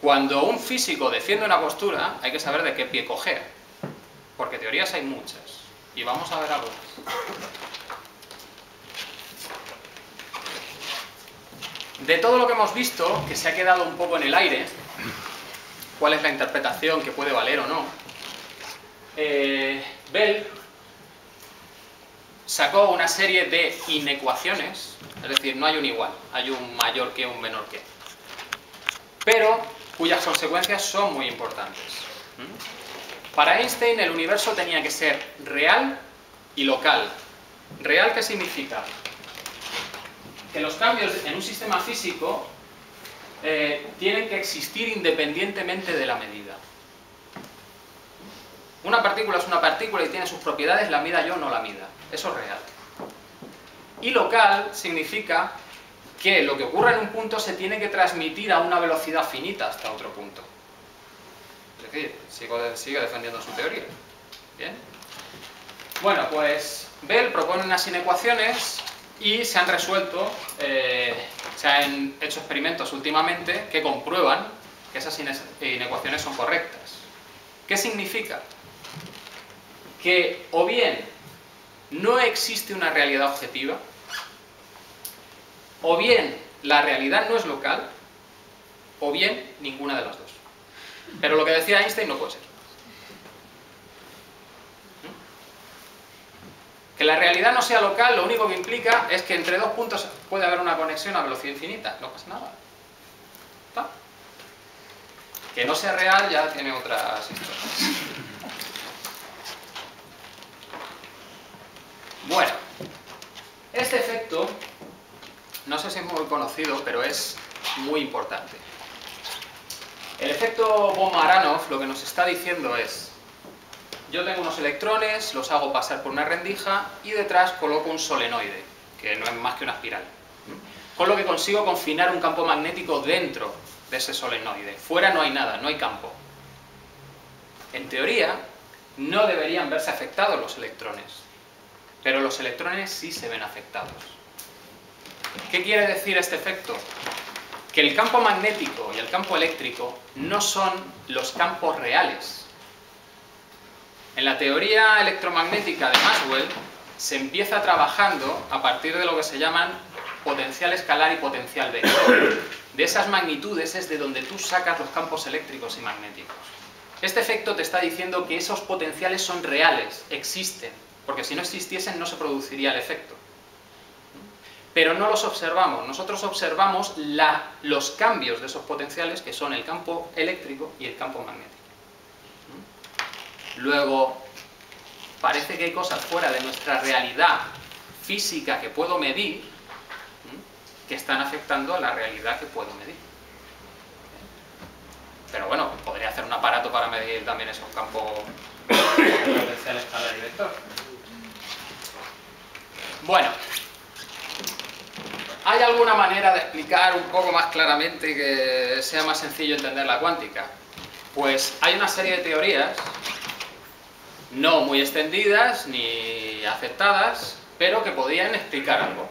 cuando un físico defiende una postura, hay que saber de qué pie coger, porque teorías hay muchas, y vamos a ver algunas. De todo lo que hemos visto, que se ha quedado un poco en el aire, cuál es la interpretación que puede valer o no, eh, Bell sacó una serie de inecuaciones, es decir, no hay un igual, hay un mayor que, un menor que, pero cuyas consecuencias son muy importantes. ¿Mm? Para Einstein el universo tenía que ser real y local. ¿Real qué significa? que los cambios en un sistema físico eh, tienen que existir independientemente de la medida. Una partícula es una partícula y tiene sus propiedades, la mida yo no la mida. Eso es real. Y local significa que lo que ocurre en un punto se tiene que transmitir a una velocidad finita hasta otro punto. Decir, sigue defendiendo su teoría. ¿Bien? Bueno, pues Bell propone unas inecuaciones y se han resuelto, eh, se han hecho experimentos últimamente que comprueban que esas inecuaciones son correctas. ¿Qué significa? Que o bien no existe una realidad objetiva, o bien la realidad no es local, o bien ninguna de las dos. Pero lo que decía Einstein no puede ser. Que la realidad no sea local lo único que implica es que entre dos puntos puede haber una conexión a velocidad infinita. No pasa nada. Que no sea real ya tiene otras historias. Bueno, este efecto, no sé si es muy conocido, pero es muy importante. El efecto Bomaranov lo que nos está diciendo es yo tengo unos electrones, los hago pasar por una rendija y detrás coloco un solenoide, que no es más que una espiral. Con lo que consigo confinar un campo magnético dentro de ese solenoide. Fuera no hay nada, no hay campo. En teoría, no deberían verse afectados los electrones, pero los electrones sí se ven afectados. ¿Qué quiere decir este efecto? Que el campo magnético y el campo eléctrico no son los campos reales en la teoría electromagnética de Maxwell se empieza trabajando a partir de lo que se llaman potencial escalar y potencial vector. De esas magnitudes es de donde tú sacas los campos eléctricos y magnéticos. Este efecto te está diciendo que esos potenciales son reales, existen, porque si no existiesen no se produciría el efecto. Pero no los observamos, nosotros observamos los cambios de esos potenciales que son el campo eléctrico y el campo magnético. Luego, parece que hay cosas fuera de nuestra realidad física que puedo medir que están afectando a la realidad que puedo medir. Pero bueno, podría hacer un aparato para medir también esos campos (coughs) potenciales escalar y vector. Bueno, ¿hay alguna manera de explicar un poco más claramente que sea más sencillo entender la cuántica? Pues hay una serie de teorías, no muy extendidas ni aceptadas, pero que podrían explicar algo.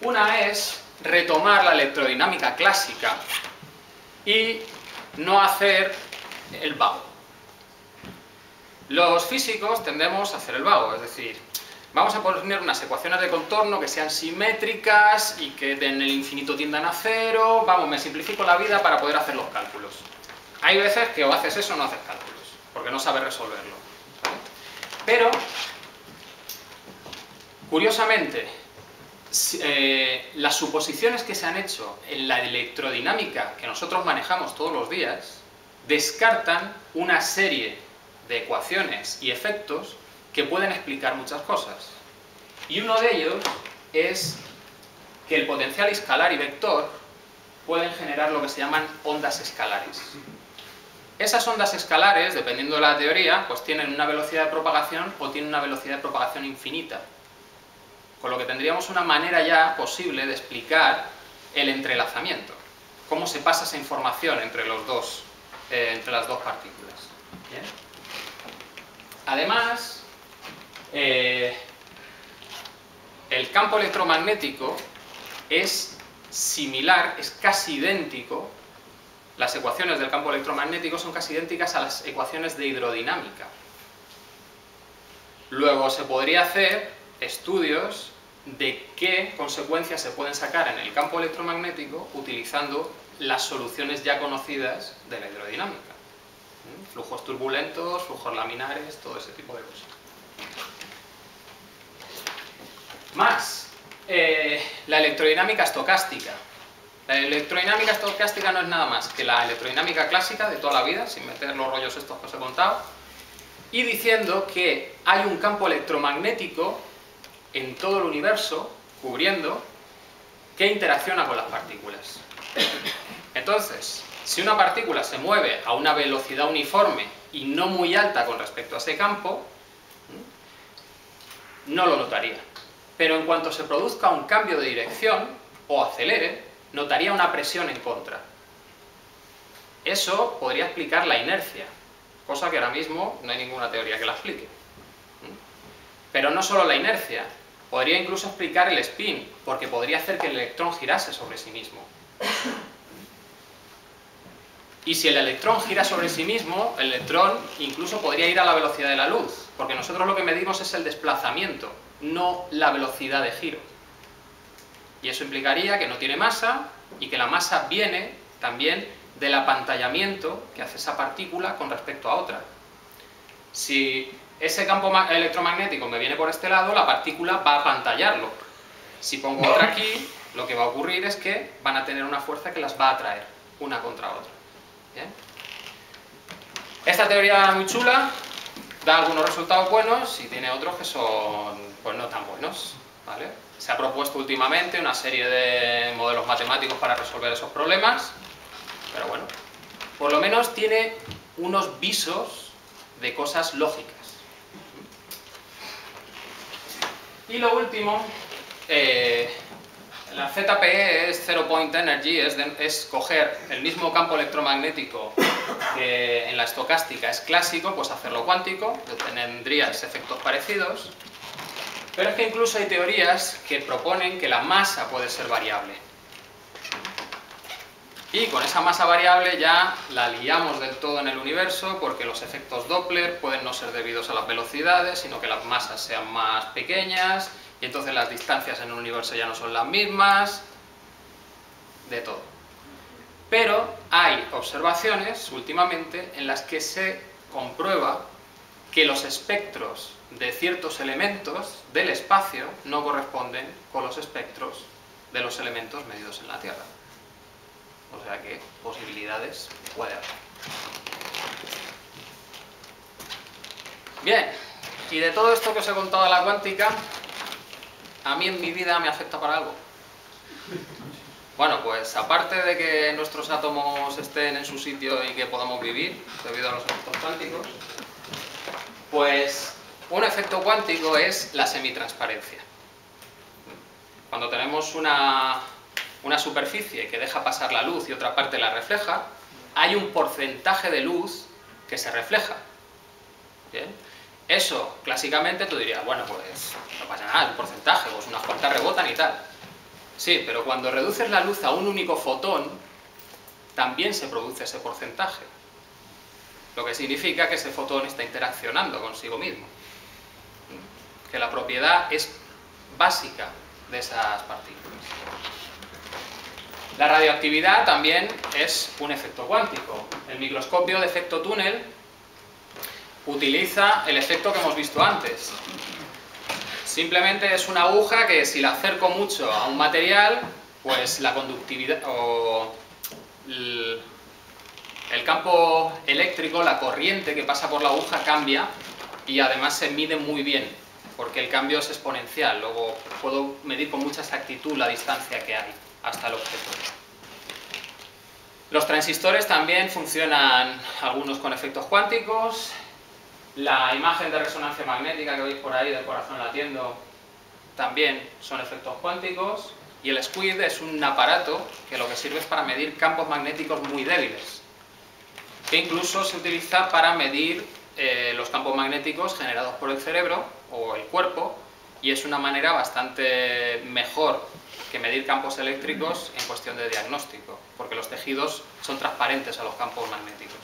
Una es retomar la electrodinámica clásica y no hacer el vago. Los físicos tendemos a hacer el vago, es decir, vamos a poner unas ecuaciones de contorno que sean simétricas y que en el infinito tiendan a cero, vamos, me simplifico la vida para poder hacer los cálculos. Hay veces que o haces eso o no haces cálculos, porque no sabes resolverlo. Pero, curiosamente, eh, las suposiciones que se han hecho en la electrodinámica que nosotros manejamos todos los días descartan una serie de ecuaciones y efectos que pueden explicar muchas cosas. Y uno de ellos es que el potencial escalar y vector pueden generar lo que se llaman ondas escalares. Esas ondas escalares, dependiendo de la teoría, pues tienen una velocidad de propagación o tienen una velocidad de propagación infinita. Con lo que tendríamos una manera ya posible de explicar el entrelazamiento, cómo se pasa esa información entre, los dos, eh, entre las dos partículas. Además, eh, el campo electromagnético es similar, es casi idéntico, las ecuaciones del campo electromagnético son casi idénticas a las ecuaciones de hidrodinámica. Luego se podría hacer estudios de qué consecuencias se pueden sacar en el campo electromagnético utilizando las soluciones ya conocidas de la hidrodinámica. ¿Mm? Flujos turbulentos, flujos laminares, todo ese tipo de cosas. Más, eh, la electrodinámica estocástica. La electrodinámica estocástica no es nada más que la electrodinámica clásica de toda la vida, sin meter los rollos estos que os he contado, y diciendo que hay un campo electromagnético en todo el universo, cubriendo, que interacciona con las partículas. Entonces, si una partícula se mueve a una velocidad uniforme y no muy alta con respecto a ese campo, no lo notaría. Pero en cuanto se produzca un cambio de dirección o acelere, notaría una presión en contra. Eso podría explicar la inercia, cosa que ahora mismo no hay ninguna teoría que la explique. Pero no solo la inercia, Podría incluso explicar el spin, porque podría hacer que el electrón girase sobre sí mismo. Y si el electrón gira sobre sí mismo, el electrón incluso podría ir a la velocidad de la luz, porque nosotros lo que medimos es el desplazamiento, no la velocidad de giro. Y eso implicaría que no tiene masa y que la masa viene también del apantallamiento que hace esa partícula con respecto a otra. Si ese campo electromagnético me viene por este lado, la partícula va a pantallarlo. Si pongo otra aquí, lo que va a ocurrir es que van a tener una fuerza que las va a atraer una contra otra. Esta teoría muy chula, da algunos resultados buenos y tiene otros que son pues no tan buenos. Se ha propuesto últimamente una serie de modelos matemáticos para resolver esos problemas, pero bueno, por lo menos tiene unos visos de cosas lógicas. Y lo último, eh, la ZPE es Zero Point Energy, es, coger el mismo campo electromagnético que en la estocástica es clásico, pues hacerlo cuántico, tendrías efectos parecidos, pero es que incluso hay teorías que proponen que la masa puede ser variable. Y con esa masa variable ya la liamos del todo en el universo porque los efectos Doppler pueden no ser debidos a las velocidades, sino que las masas sean más pequeñas y entonces las distancias en el universo ya no son las mismas, de todo. Pero hay observaciones últimamente en las que se comprueba que los espectros de ciertos elementos del espacio no corresponden con los espectros de los elementos medidos en la Tierra. O sea que posibilidades puede haber. Bien, y de todo esto que os he contado de la cuántica, a mí en mi vida me afecta para algo. Bueno, pues aparte de que nuestros átomos estén en su sitio y que podamos vivir debido a los efectos cuánticos, pues un efecto cuántico es la semitransparencia. Cuando tenemos una, una superficie que deja pasar la luz y otra parte la refleja, hay un porcentaje de luz que se refleja. Eso, clásicamente, tú dirías, bueno, pues no pasa nada, es un porcentaje, pues unas cuantas rebotan y tal. Sí, pero cuando reduces la luz a un único fotón, también se produce ese porcentaje. Lo que significa que ese fotón está interaccionando consigo mismo. Que la propiedad es básica de esas partículas. La radioactividad también es un efecto cuántico. El microscopio de efecto túnel utiliza el efecto que hemos visto antes. Simplemente es una aguja que si la acerco mucho a un material, pues la conductividad o el, campo eléctrico, la corriente que pasa por la aguja cambia y además se mide muy bien, porque el cambio es exponencial. Luego puedo medir con mucha exactitud la distancia que hay hasta el objeto. Los transistores también funcionan, algunos con efectos cuánticos, la imagen de resonancia magnética que veis por ahí del corazón latiendo también son efectos cuánticos. Y el SQUID es un aparato que lo que sirve es para medir campos magnéticos muy débiles, que incluso se utiliza para medir eh, los campos magnéticos generados por el cerebro o el cuerpo, y es una manera bastante mejor que medir campos eléctricos en cuestión de diagnóstico, porque los tejidos son transparentes a los campos magnéticos.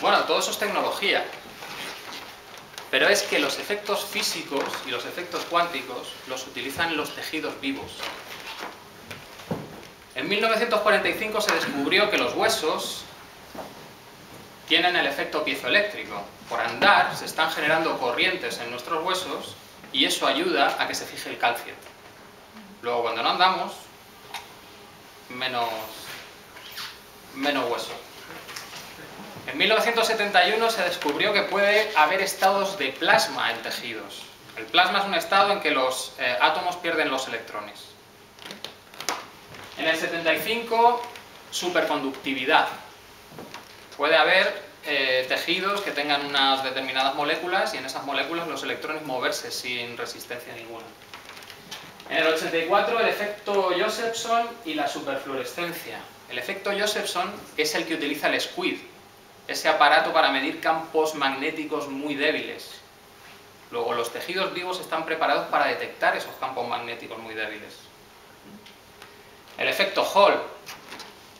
Bueno, todo eso es tecnología. Pero es que los efectos físicos y los efectos cuánticos los utilizan los tejidos vivos. En 1945 se descubrió que los huesos tienen el efecto piezoeléctrico. Por andar se están generando corrientes en nuestros huesos y eso ayuda a que se fije el calcio. Luego cuando no andamos, menos, menos hueso. En 1971 se descubrió que puede haber estados de plasma en tejidos. El plasma es un estado en que los eh, átomos pierden los electrones. En el 75, superconductividad. Puede haber eh, tejidos que tengan unas determinadas moléculas y en esas moléculas los electrones moverse sin resistencia ninguna. En el 84, el efecto Josephson y la superfluorescencia. El efecto Josephson es el que utiliza el SQUID, ese aparato para medir campos magnéticos muy débiles. Luego, los tejidos vivos están preparados para detectar esos campos magnéticos muy débiles. El efecto Hall,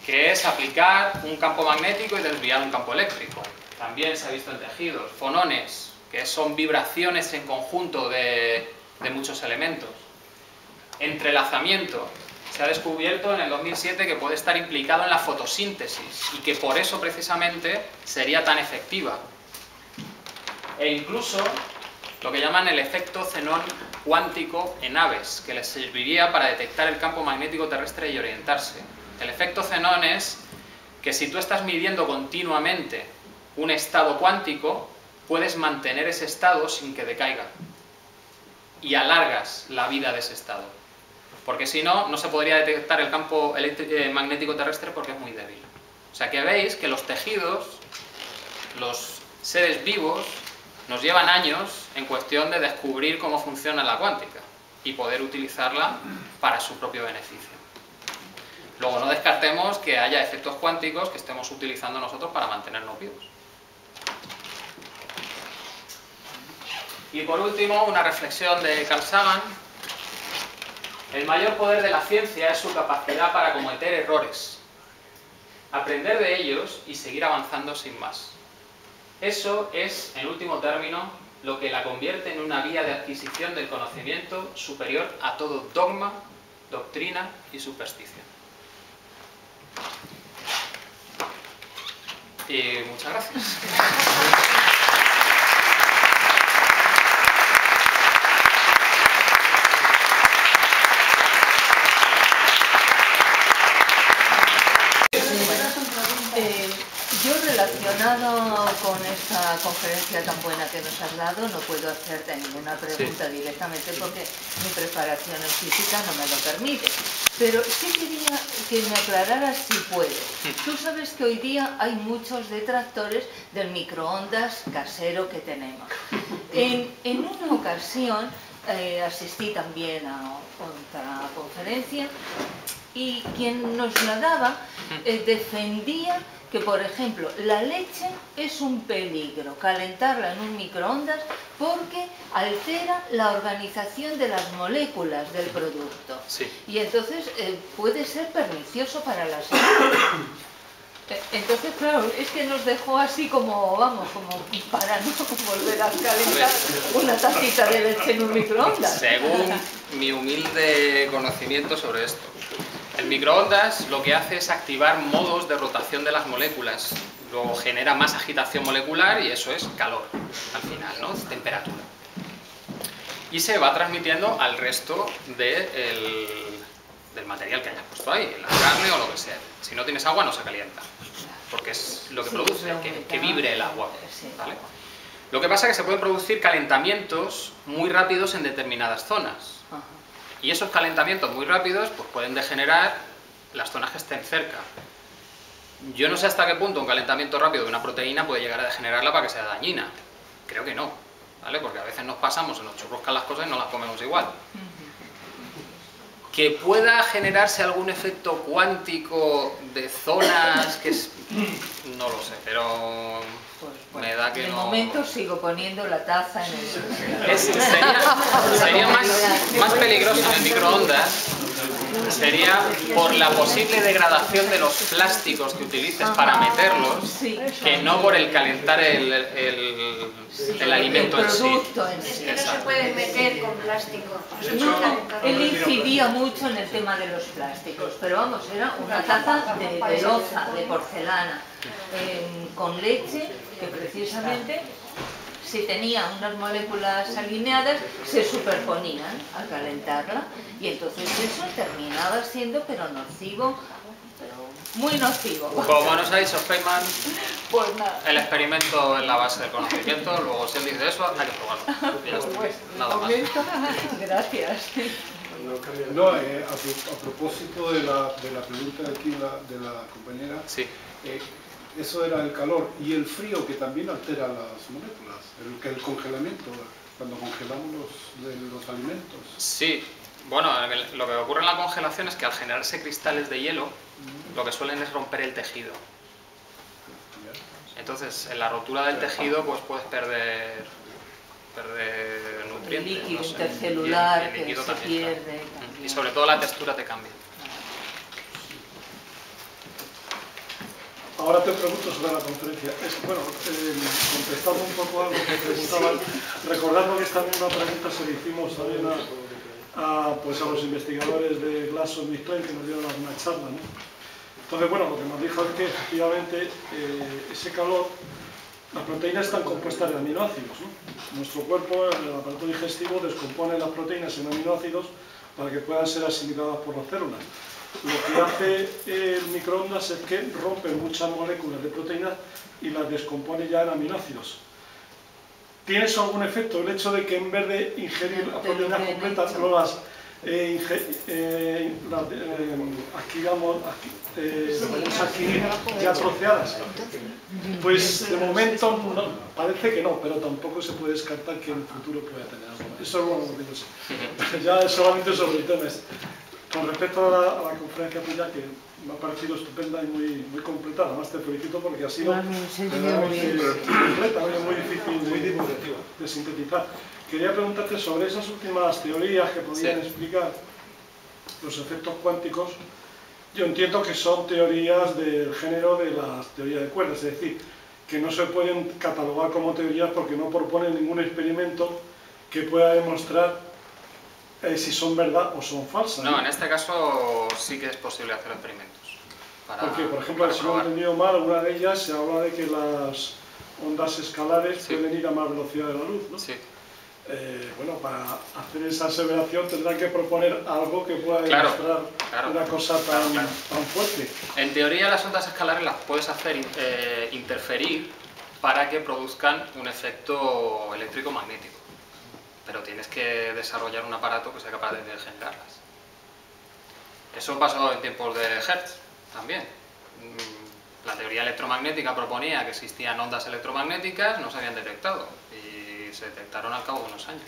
que es aplicar un campo magnético y desviar un campo eléctrico. También se ha visto en tejidos. Fonones, que son vibraciones en conjunto de, muchos elementos. Entrelazamiento, se ha descubierto en el 2007 que puede estar implicado en la fotosíntesis y que por eso precisamente sería tan efectiva. E incluso lo que llaman el efecto xenón cuántico en aves, que les serviría para detectar el campo magnético terrestre y orientarse. El efecto xenón es que si tú estás midiendo continuamente un estado cuántico, puedes mantener ese estado sin que decaiga y alargas la vida de ese estado porque si no, no se podría detectar el campo eh, magnético terrestre porque es muy débil. O sea que veis que los tejidos, los seres vivos, nos llevan años en cuestión de descubrir cómo funciona la cuántica y poder utilizarla para su propio beneficio. Luego no descartemos que haya efectos cuánticos que estemos utilizando nosotros para mantenernos vivos. Y por último, una reflexión de Carl Sagan, el mayor poder de la ciencia es su capacidad para cometer errores, aprender de ellos y seguir avanzando sin más. Eso es, en último término, lo que la convierte en una vía de adquisición del conocimiento superior a todo dogma, doctrina y superstición. Y muchas gracias. Eh, yo relacionado con esta conferencia tan buena que nos has dado, no puedo hacerte ninguna pregunta directamente porque mi preparación en física no me lo permite. Pero sí quería que me aclararas si puedes. Tú sabes que hoy día hay muchos detractores del microondas casero que tenemos. En, en una ocasión eh, asistí también a otra conferencia y quien nos la daba eh, defendía que, por ejemplo, la leche es un peligro, calentarla en un microondas porque altera la organización de las moléculas del producto. Sí. Y entonces eh, puede ser pernicioso para la salud. (coughs) Eh, Entonces, claro, es que nos dejó así como, vamos, como para no volver a calentar una tacita de leche en un microondas. Según mi humilde conocimiento sobre esto, el microondas lo que hace es activar modos de rotación de las moléculas. Luego genera más agitación molecular y eso es calor, al final, ¿no? Temperatura. Y se va transmitiendo al resto de el- del material que hayas puesto ahí, la carne o lo que sea. Si no tienes agua no se calienta, porque es lo que produce, que, vibre el agua. ¿vale? Lo que pasa es que se pueden producir calentamientos muy rápidos en determinadas zonas. Y esos calentamientos muy rápidos pues, pueden degenerar las zonas que estén cerca. Yo no sé hasta qué punto un calentamiento rápido de una proteína puede llegar a degenerarla para que sea dañina. Creo que no, ¿vale? Porque a veces nos pasamos, nos churroscan las cosas y no las comemos igual. Que pueda generarse algún efecto cuántico de zonas que es... No lo sé, pero Pues, me da que de no... momento sigo poniendo la taza en el... Es- sería sería más, más peligroso en el microondas. Sería por la posible degradación de los plásticos que utilices para meterlos que no por el calentar el, el- el alimento en sí. producto en sí. Es que no se puede meter con plástico. No, él incidía mucho en el tema de los plásticos, pero vamos, era una taza de, de loza, de porcelana, em, con leche, que precisamente si tenía unas moléculas alineadas se superponían al calentarla y entonces eso terminaba siendo pero nocivo, pero muy nocivo. Como nos ha dicho Feynman, Pues nada. el experimento es la base del conocimiento, luego si él dice eso, hay que probarlo. Y ya está. Pues, Nada más. (laughs) gracias. No, eh, a, pro- a propósito de la, de la pregunta de aquí de la, de la compañera, Sí. eh, eso era el calor y el frío que también altera las moléculas, el, que el congelamiento, cuando congelamos los, de los alimentos. Sí, bueno, el- lo que ocurre en la congelación es que al generarse cristales de hielo, lo que suelen es romper el tejido. Entonces, en la rotura del tejido, pues puedes perder, perder El nutrientes. líquido no sé, intercelular y el que líquido se pierde. también. Y sobre todo la textura te cambia. Ahora te pregunto sobre la conferencia. Bueno, eh, contestando un poco a lo que preguntaban, recordando que esta misma pregunta se la hicimos a, pues a los investigadores de GlaxoSmithKline que nos dieron alguna charla. ¿no? Entonces, bueno, lo que nos dijo es que efectivamente eh, ese calor, las proteínas están compuestas de aminoácidos. ¿no? Nuestro cuerpo, el aparato digestivo, descompone las proteínas en aminoácidos para que puedan ser asimiladas por las células. Lo que hace el microondas es que rompe muchas moléculas de proteínas y las descompone ya en aminoácidos. ¿Tiene eso algún efecto? El hecho de que en vez de ingerir las proteínas completas, no las, eh, eh, las eh, adquiramos, adqui- eh, vamos a adquirir ya troceadas. Pues de momento no, parece que no, pero tampoco se puede descartar que en el futuro pueda tener algo. Eso es lo que digo. (laughs) Ya solamente sobre el tema. es- Con respecto a la, a la conferencia tuya, que me ha parecido estupenda y muy, muy completa, además te felicito porque ha sido muy completa, muy difícil de, de sintetizar. Quería preguntarte sobre esas últimas teorías que podían Sí. explicar los efectos cuánticos. Yo entiendo que son teorías del género de las teorías de cuerdas, es decir, que no se pueden catalogar como teorías porque no proponen ningún experimento que pueda demostrar eh, si son verdad o son falsas. No, en este caso sí que es posible hacer experimentos. Para, porque, por ejemplo, si no he entendido mal, una de ellas se habla de que las ondas escalares Sí. pueden ir a más velocidad de la luz, ¿no? Sí, Eh, bueno, para hacer esa aseveración tendrán que proponer algo que pueda Claro, demostrar claro, una cosa tan, claro. tan fuerte. En teoría las ondas escalares las puedes hacer eh, interferir para que produzcan un efecto eléctrico magnético. Pero tienes que desarrollar un aparato que sea capaz de generarlas. Eso pasó en tiempos de Hertz también. Mm, La teoría electromagnética proponía que existían ondas electromagnéticas, no se habían detectado y se detectaron al cabo de unos años.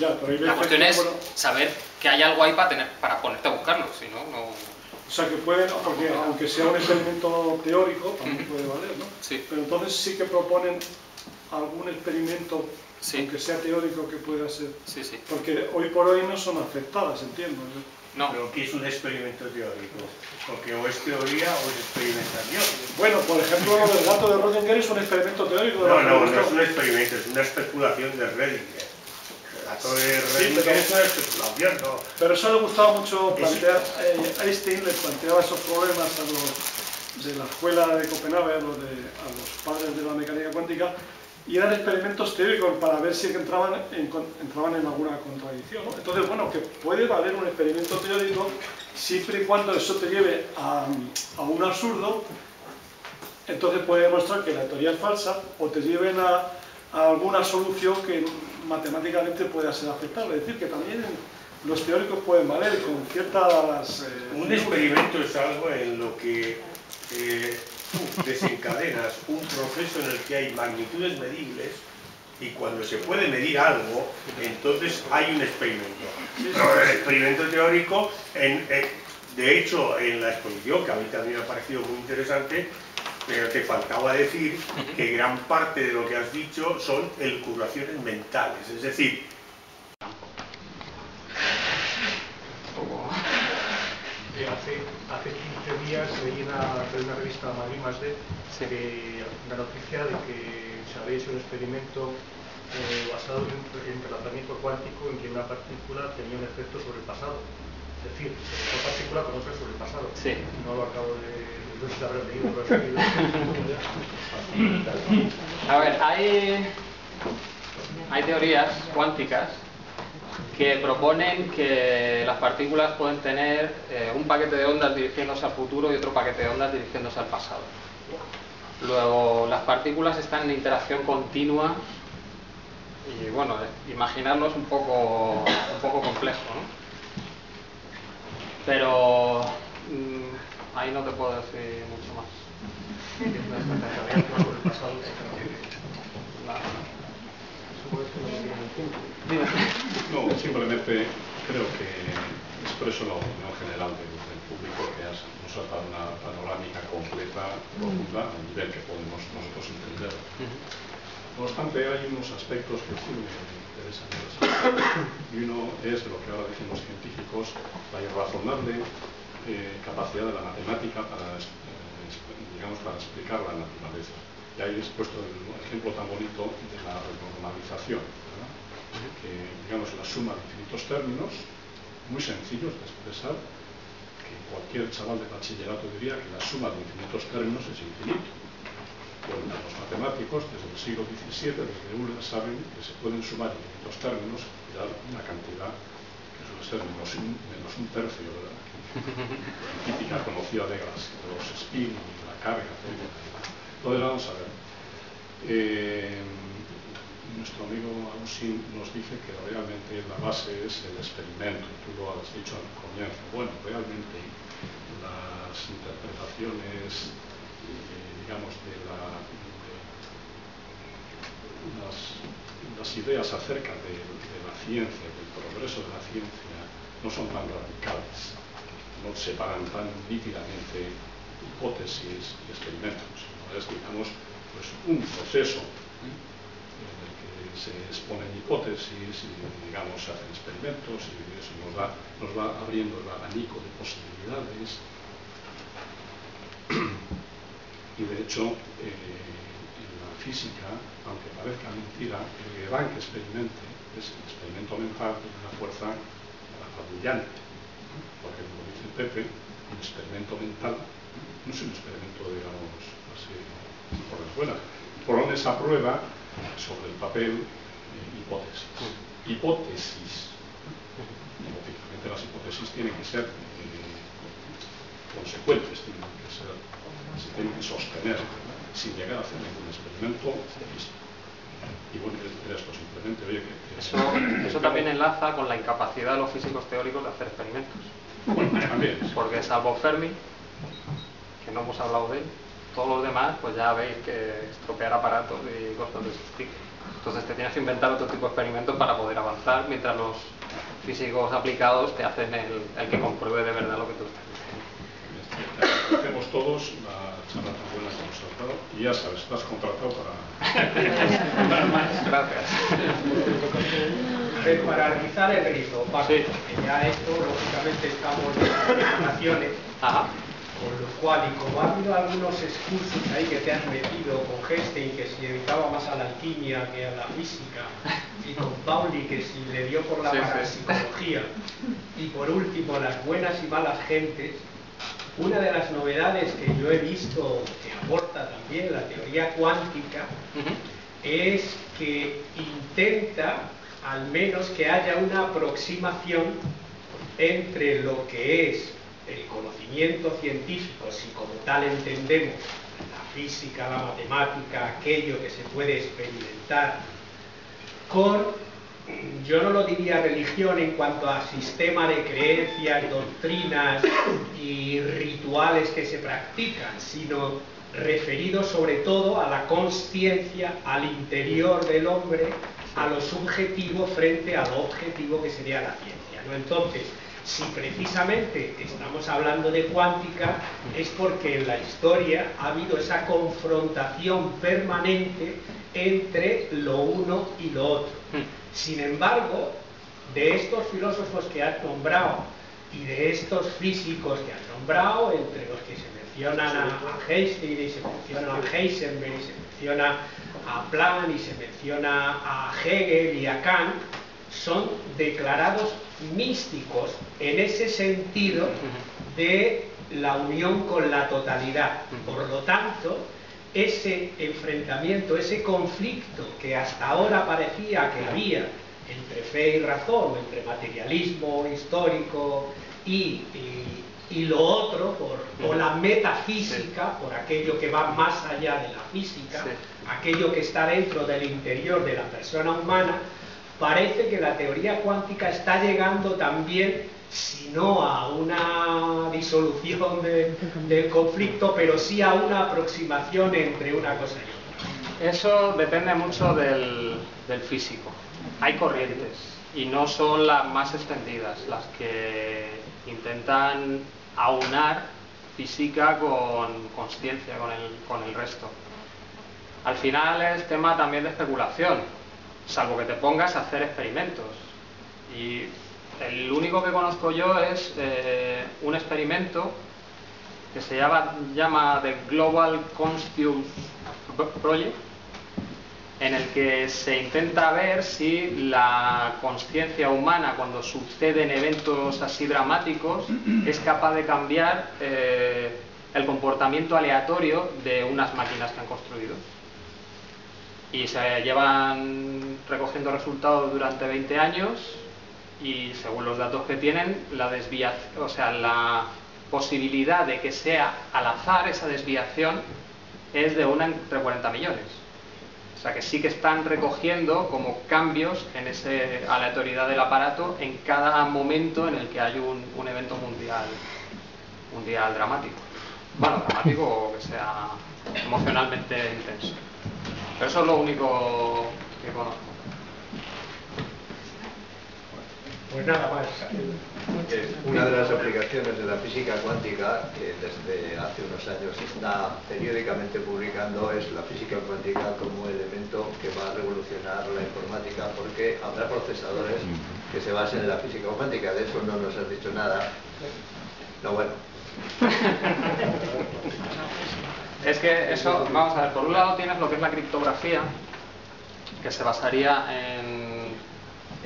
Ya, La cuestión es bueno, saber que hay algo ahí para, tener, para ponerte a buscarlo, si no, no... o sea, que pueden, porque aunque sea un experimento teórico, también puede valer, ¿no? Sí, Pero entonces sí que proponen algún experimento, Sí. aunque sea teórico, que pueda ser. sí, sí. Porque hoy por hoy no son aceptadas, entiendo. ¿no? No, Pero ¿qué es un experimento teórico? Porque o es teoría o es experimentación. Bueno, por ejemplo, lo del gato de Rodinger es un experimento teórico. de No, no, no es un experimento, es una especulación de Redinger. El gato de Redinger pero- es una especulación, no. Pero eso le gustaba mucho plantear, eh, Einstein le planteaba esos problemas a los de la escuela de Copenhague, a los, de- a los padres de la mecánica cuántica, y eran experimentos teóricos para ver si entraban en, entraban en alguna contradicción. ¿no? Entonces, bueno, que puede valer un experimento teórico siempre y cuando eso te lleve a, a un absurdo, entonces puede demostrar que la teoría es falsa o te lleven a, a alguna solución que matemáticamente pueda ser aceptable. Es decir, que también los teóricos pueden valer con ciertas... eh, Un experimento es algo en lo que eh, tú desencadenas un proceso en el que hay magnitudes medibles y cuando se puede medir algo, entonces hay un experimento. Pero el experimento teórico, en- eh, de hecho, en la exposición, que a mí también me ha parecido muy interesante, pero te faltaba decir que gran parte de lo que has dicho son elucubraciones mentales, es decir, hace, hace 15 días leí una, en una revista Madrid más de Sí. que la noticia de que se había hecho un experimento eh, basado en, en relazamiento cuántico en que una partícula tenía un efecto sobre el pasado. Es decir, una partícula con otra sobre el pasado. Sí. No lo acabo de... No sé si habrás leído, lo has leído. A ver, hay, hay teorías cuánticas que proponen que las partículas pueden tener eh, un paquete de ondas dirigiéndose al futuro y otro paquete de ondas dirigiéndose al pasado. Luego, las partículas están en interacción continua y bueno, imaginarlo es un poco, un poco complejo, ¿no? Pero mm, ahí no te puedo decir mucho más. (laughs) sobre el pasado. Dime. No, simplemente creo que expreso la opinión general del, del público que has- nos ha dado una panorámica completa, profunda, a nivel que podemos nosotros entender. No obstante, hay unos aspectos que sí me interesan. Y uno es lo que ahora dicen los científicos, la irrazonable eh, capacidad de la matemática para, eh, digamos, para explicar la naturaleza. Y ahí has puesto el ejemplo tan bonito de la renormalización, ¿verdad? que digamos la suma de infinitos términos, muy sencillos de expresar, que cualquier chaval de bachillerato diría que la suma de infinitos términos es infinito. Bueno, los matemáticos desde el siglo XVII, desde Euler, saben que se pueden sumar infinitos términos y dar una cantidad que suele ser menos un, menos un tercio la (laughs) típica conocida de, las, los spin, de la carga, etc. Entonces vamos a ver. Eh, nuestro amigo Agustín nos dice que realmente la base es el experimento, tú lo has dicho al comienzo. Bueno, realmente las interpretaciones, eh, digamos, de, la, las, ideas acerca de, de la ciencia, del progreso de la ciencia, no son tan radicales, no separan tan nítidamente hipótesis y experimentos, es, digamos, pues un proceso ¿eh? en el que se exponen hipótesis y digamos se hacen experimentos y eso nos va, abriendo el abanico de posibilidades y de hecho eh, física, aunque parezca mentira, el gran que experimente es el experimento mental de una fuerza apabullante. Porque, como dice Pepe, un experimento mental no es un experimento, digamos, por las buenas. Pones a prueba sobre el papel eh, hipótesis. Hipótesis. Lógicamente las hipótesis tienen que ser eh, consecuentes, tienen que ser, se tienen que sostener sin llegar a hacer ningún experimento físico. Y bueno, era esto simplemente, oye, que, que Eso, eso también enlaza con la incapacidad de los físicos teóricos de hacer experimentos. bueno, también. Porque salvo Fermi, que no hemos hablado de él, todos los demás, pues ya veis que estropear aparatos y cosas de ese tipo. Entonces te tienes que inventar otro tipo de experimentos para poder avanzar, mientras los físicos aplicados te hacen el, el que compruebe de verdad lo que tú estás diciendo. Agradecemos todos la charla tan buena que has dado y ya sabes, estás contratado para... Gracias. Pero (laughs) para realizar el rizo, Paco, Sí. que ya esto, lógicamente, estamos en las Ajá. Con lo cual, y como ha habido algunos excursos ahí que te has metido con Gestein, que se dedicaba más a la alquimia que a la física, (laughs) y con Pauli, que si le dio por la Sí, sí. parapsicología, y por último, las buenas y malas gentes, una de las novedades que yo he visto que aporta también la teoría cuántica es que intenta al menos que haya una aproximación entre lo que es el conocimiento científico, si como tal entendemos la física, la matemática, aquello que se puede experimentar, con, yo no lo diría religión en cuanto a sistema de creencias, doctrinas y rituales que se practican, sino referido sobre todo a la conciencia, al interior del hombre, a lo subjetivo frente a lo objetivo que sería la ciencia. ¿no? Entonces, si precisamente estamos hablando de cuántica, es porque en la historia ha habido esa confrontación permanente entre lo uno y lo otro. Sin embargo, de estos filósofos que has nombrado y de estos físicos que has nombrado, entre los que se mencionan a, Einstein y se menciona a Heisenberg y se menciona a Planck y se menciona a Hegel y a Kant, son declarados místicos en ese sentido de la unión con la totalidad. Por lo tanto, ese enfrentamiento, ese conflicto que hasta ahora parecía que había entre fe y razón, entre materialismo histórico y, y- y lo otro, por, o la metafísica, por aquello que va más allá de la física, aquello que está dentro del interior de la persona humana, parece que la teoría cuántica está llegando también, si no a una disolución de- del conflicto, pero sí a una aproximación entre una cosa y otra. Eso depende mucho del, del físico. Hay corrientes y no son las más extendidas las que intentan aunar física con conciencia, con el, con el resto. Al final es tema también de especulación, salvo que te pongas a hacer experimentos. Y el único que conozco yo es eh, un experimento que se llama, llama The Global Conscious Project, en el que se intenta ver si la conciencia humana cuando suceden eventos así dramáticos (clears throat) es capaz de cambiar eh, el comportamiento aleatorio de unas máquinas que han construido. Y se llevan recogiendo resultados durante 20 años y según los datos que tienen, la desviación, o sea, la posibilidad de que sea al azar esa desviación es de una entre 40 millones. O sea que sí que están recogiendo como cambios en esa aleatoriedad del aparato en cada momento en el que hay un, un evento mundial, mundial dramático. Bueno, dramático o que sea emocionalmente intenso. Pero eso es lo único que conozco. Pues nada más. que una de las aplicaciones de la física cuántica que desde hace unos años se está periódicamente publicando es la física cuántica como elemento que va a revolucionar la informática porque habrá procesadores que se basen en la física cuántica. De eso no nos has dicho nada. No, bueno. (laughs) Es que eso, vamos a ver, por un lado tienes lo que es la criptografía, que se basaría en,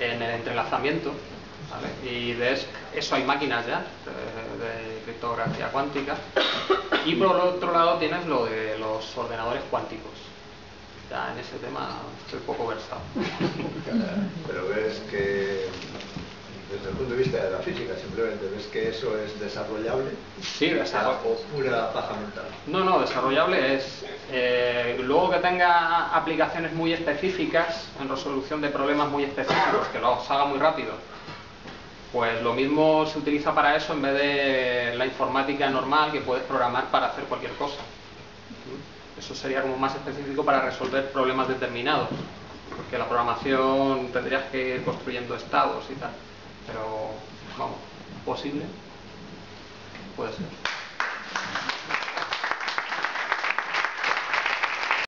en el entrelazamiento, ¿vale? y de es- eso hay máquinas ya de, de criptografía cuántica. Y por otro lado tienes lo de los ordenadores cuánticos. Ya en ese tema estoy poco versado. (laughs) Pero ves que, desde el punto de vista de la física, simplemente ves que eso es desarrollable. Sí, O pura paja mental. No, no, desarrollable es. eh, luego que tenga aplicaciones muy específicas, en resolución de problemas muy específicos, que los haga muy rápido, pues lo mismo se utiliza para eso en vez de la informática normal que puedes programar para hacer cualquier cosa. Eso sería como más específico para resolver problemas determinados, porque la programación tendrías que ir construyendo estados y tal. Pero, vamos, posible, puede ser.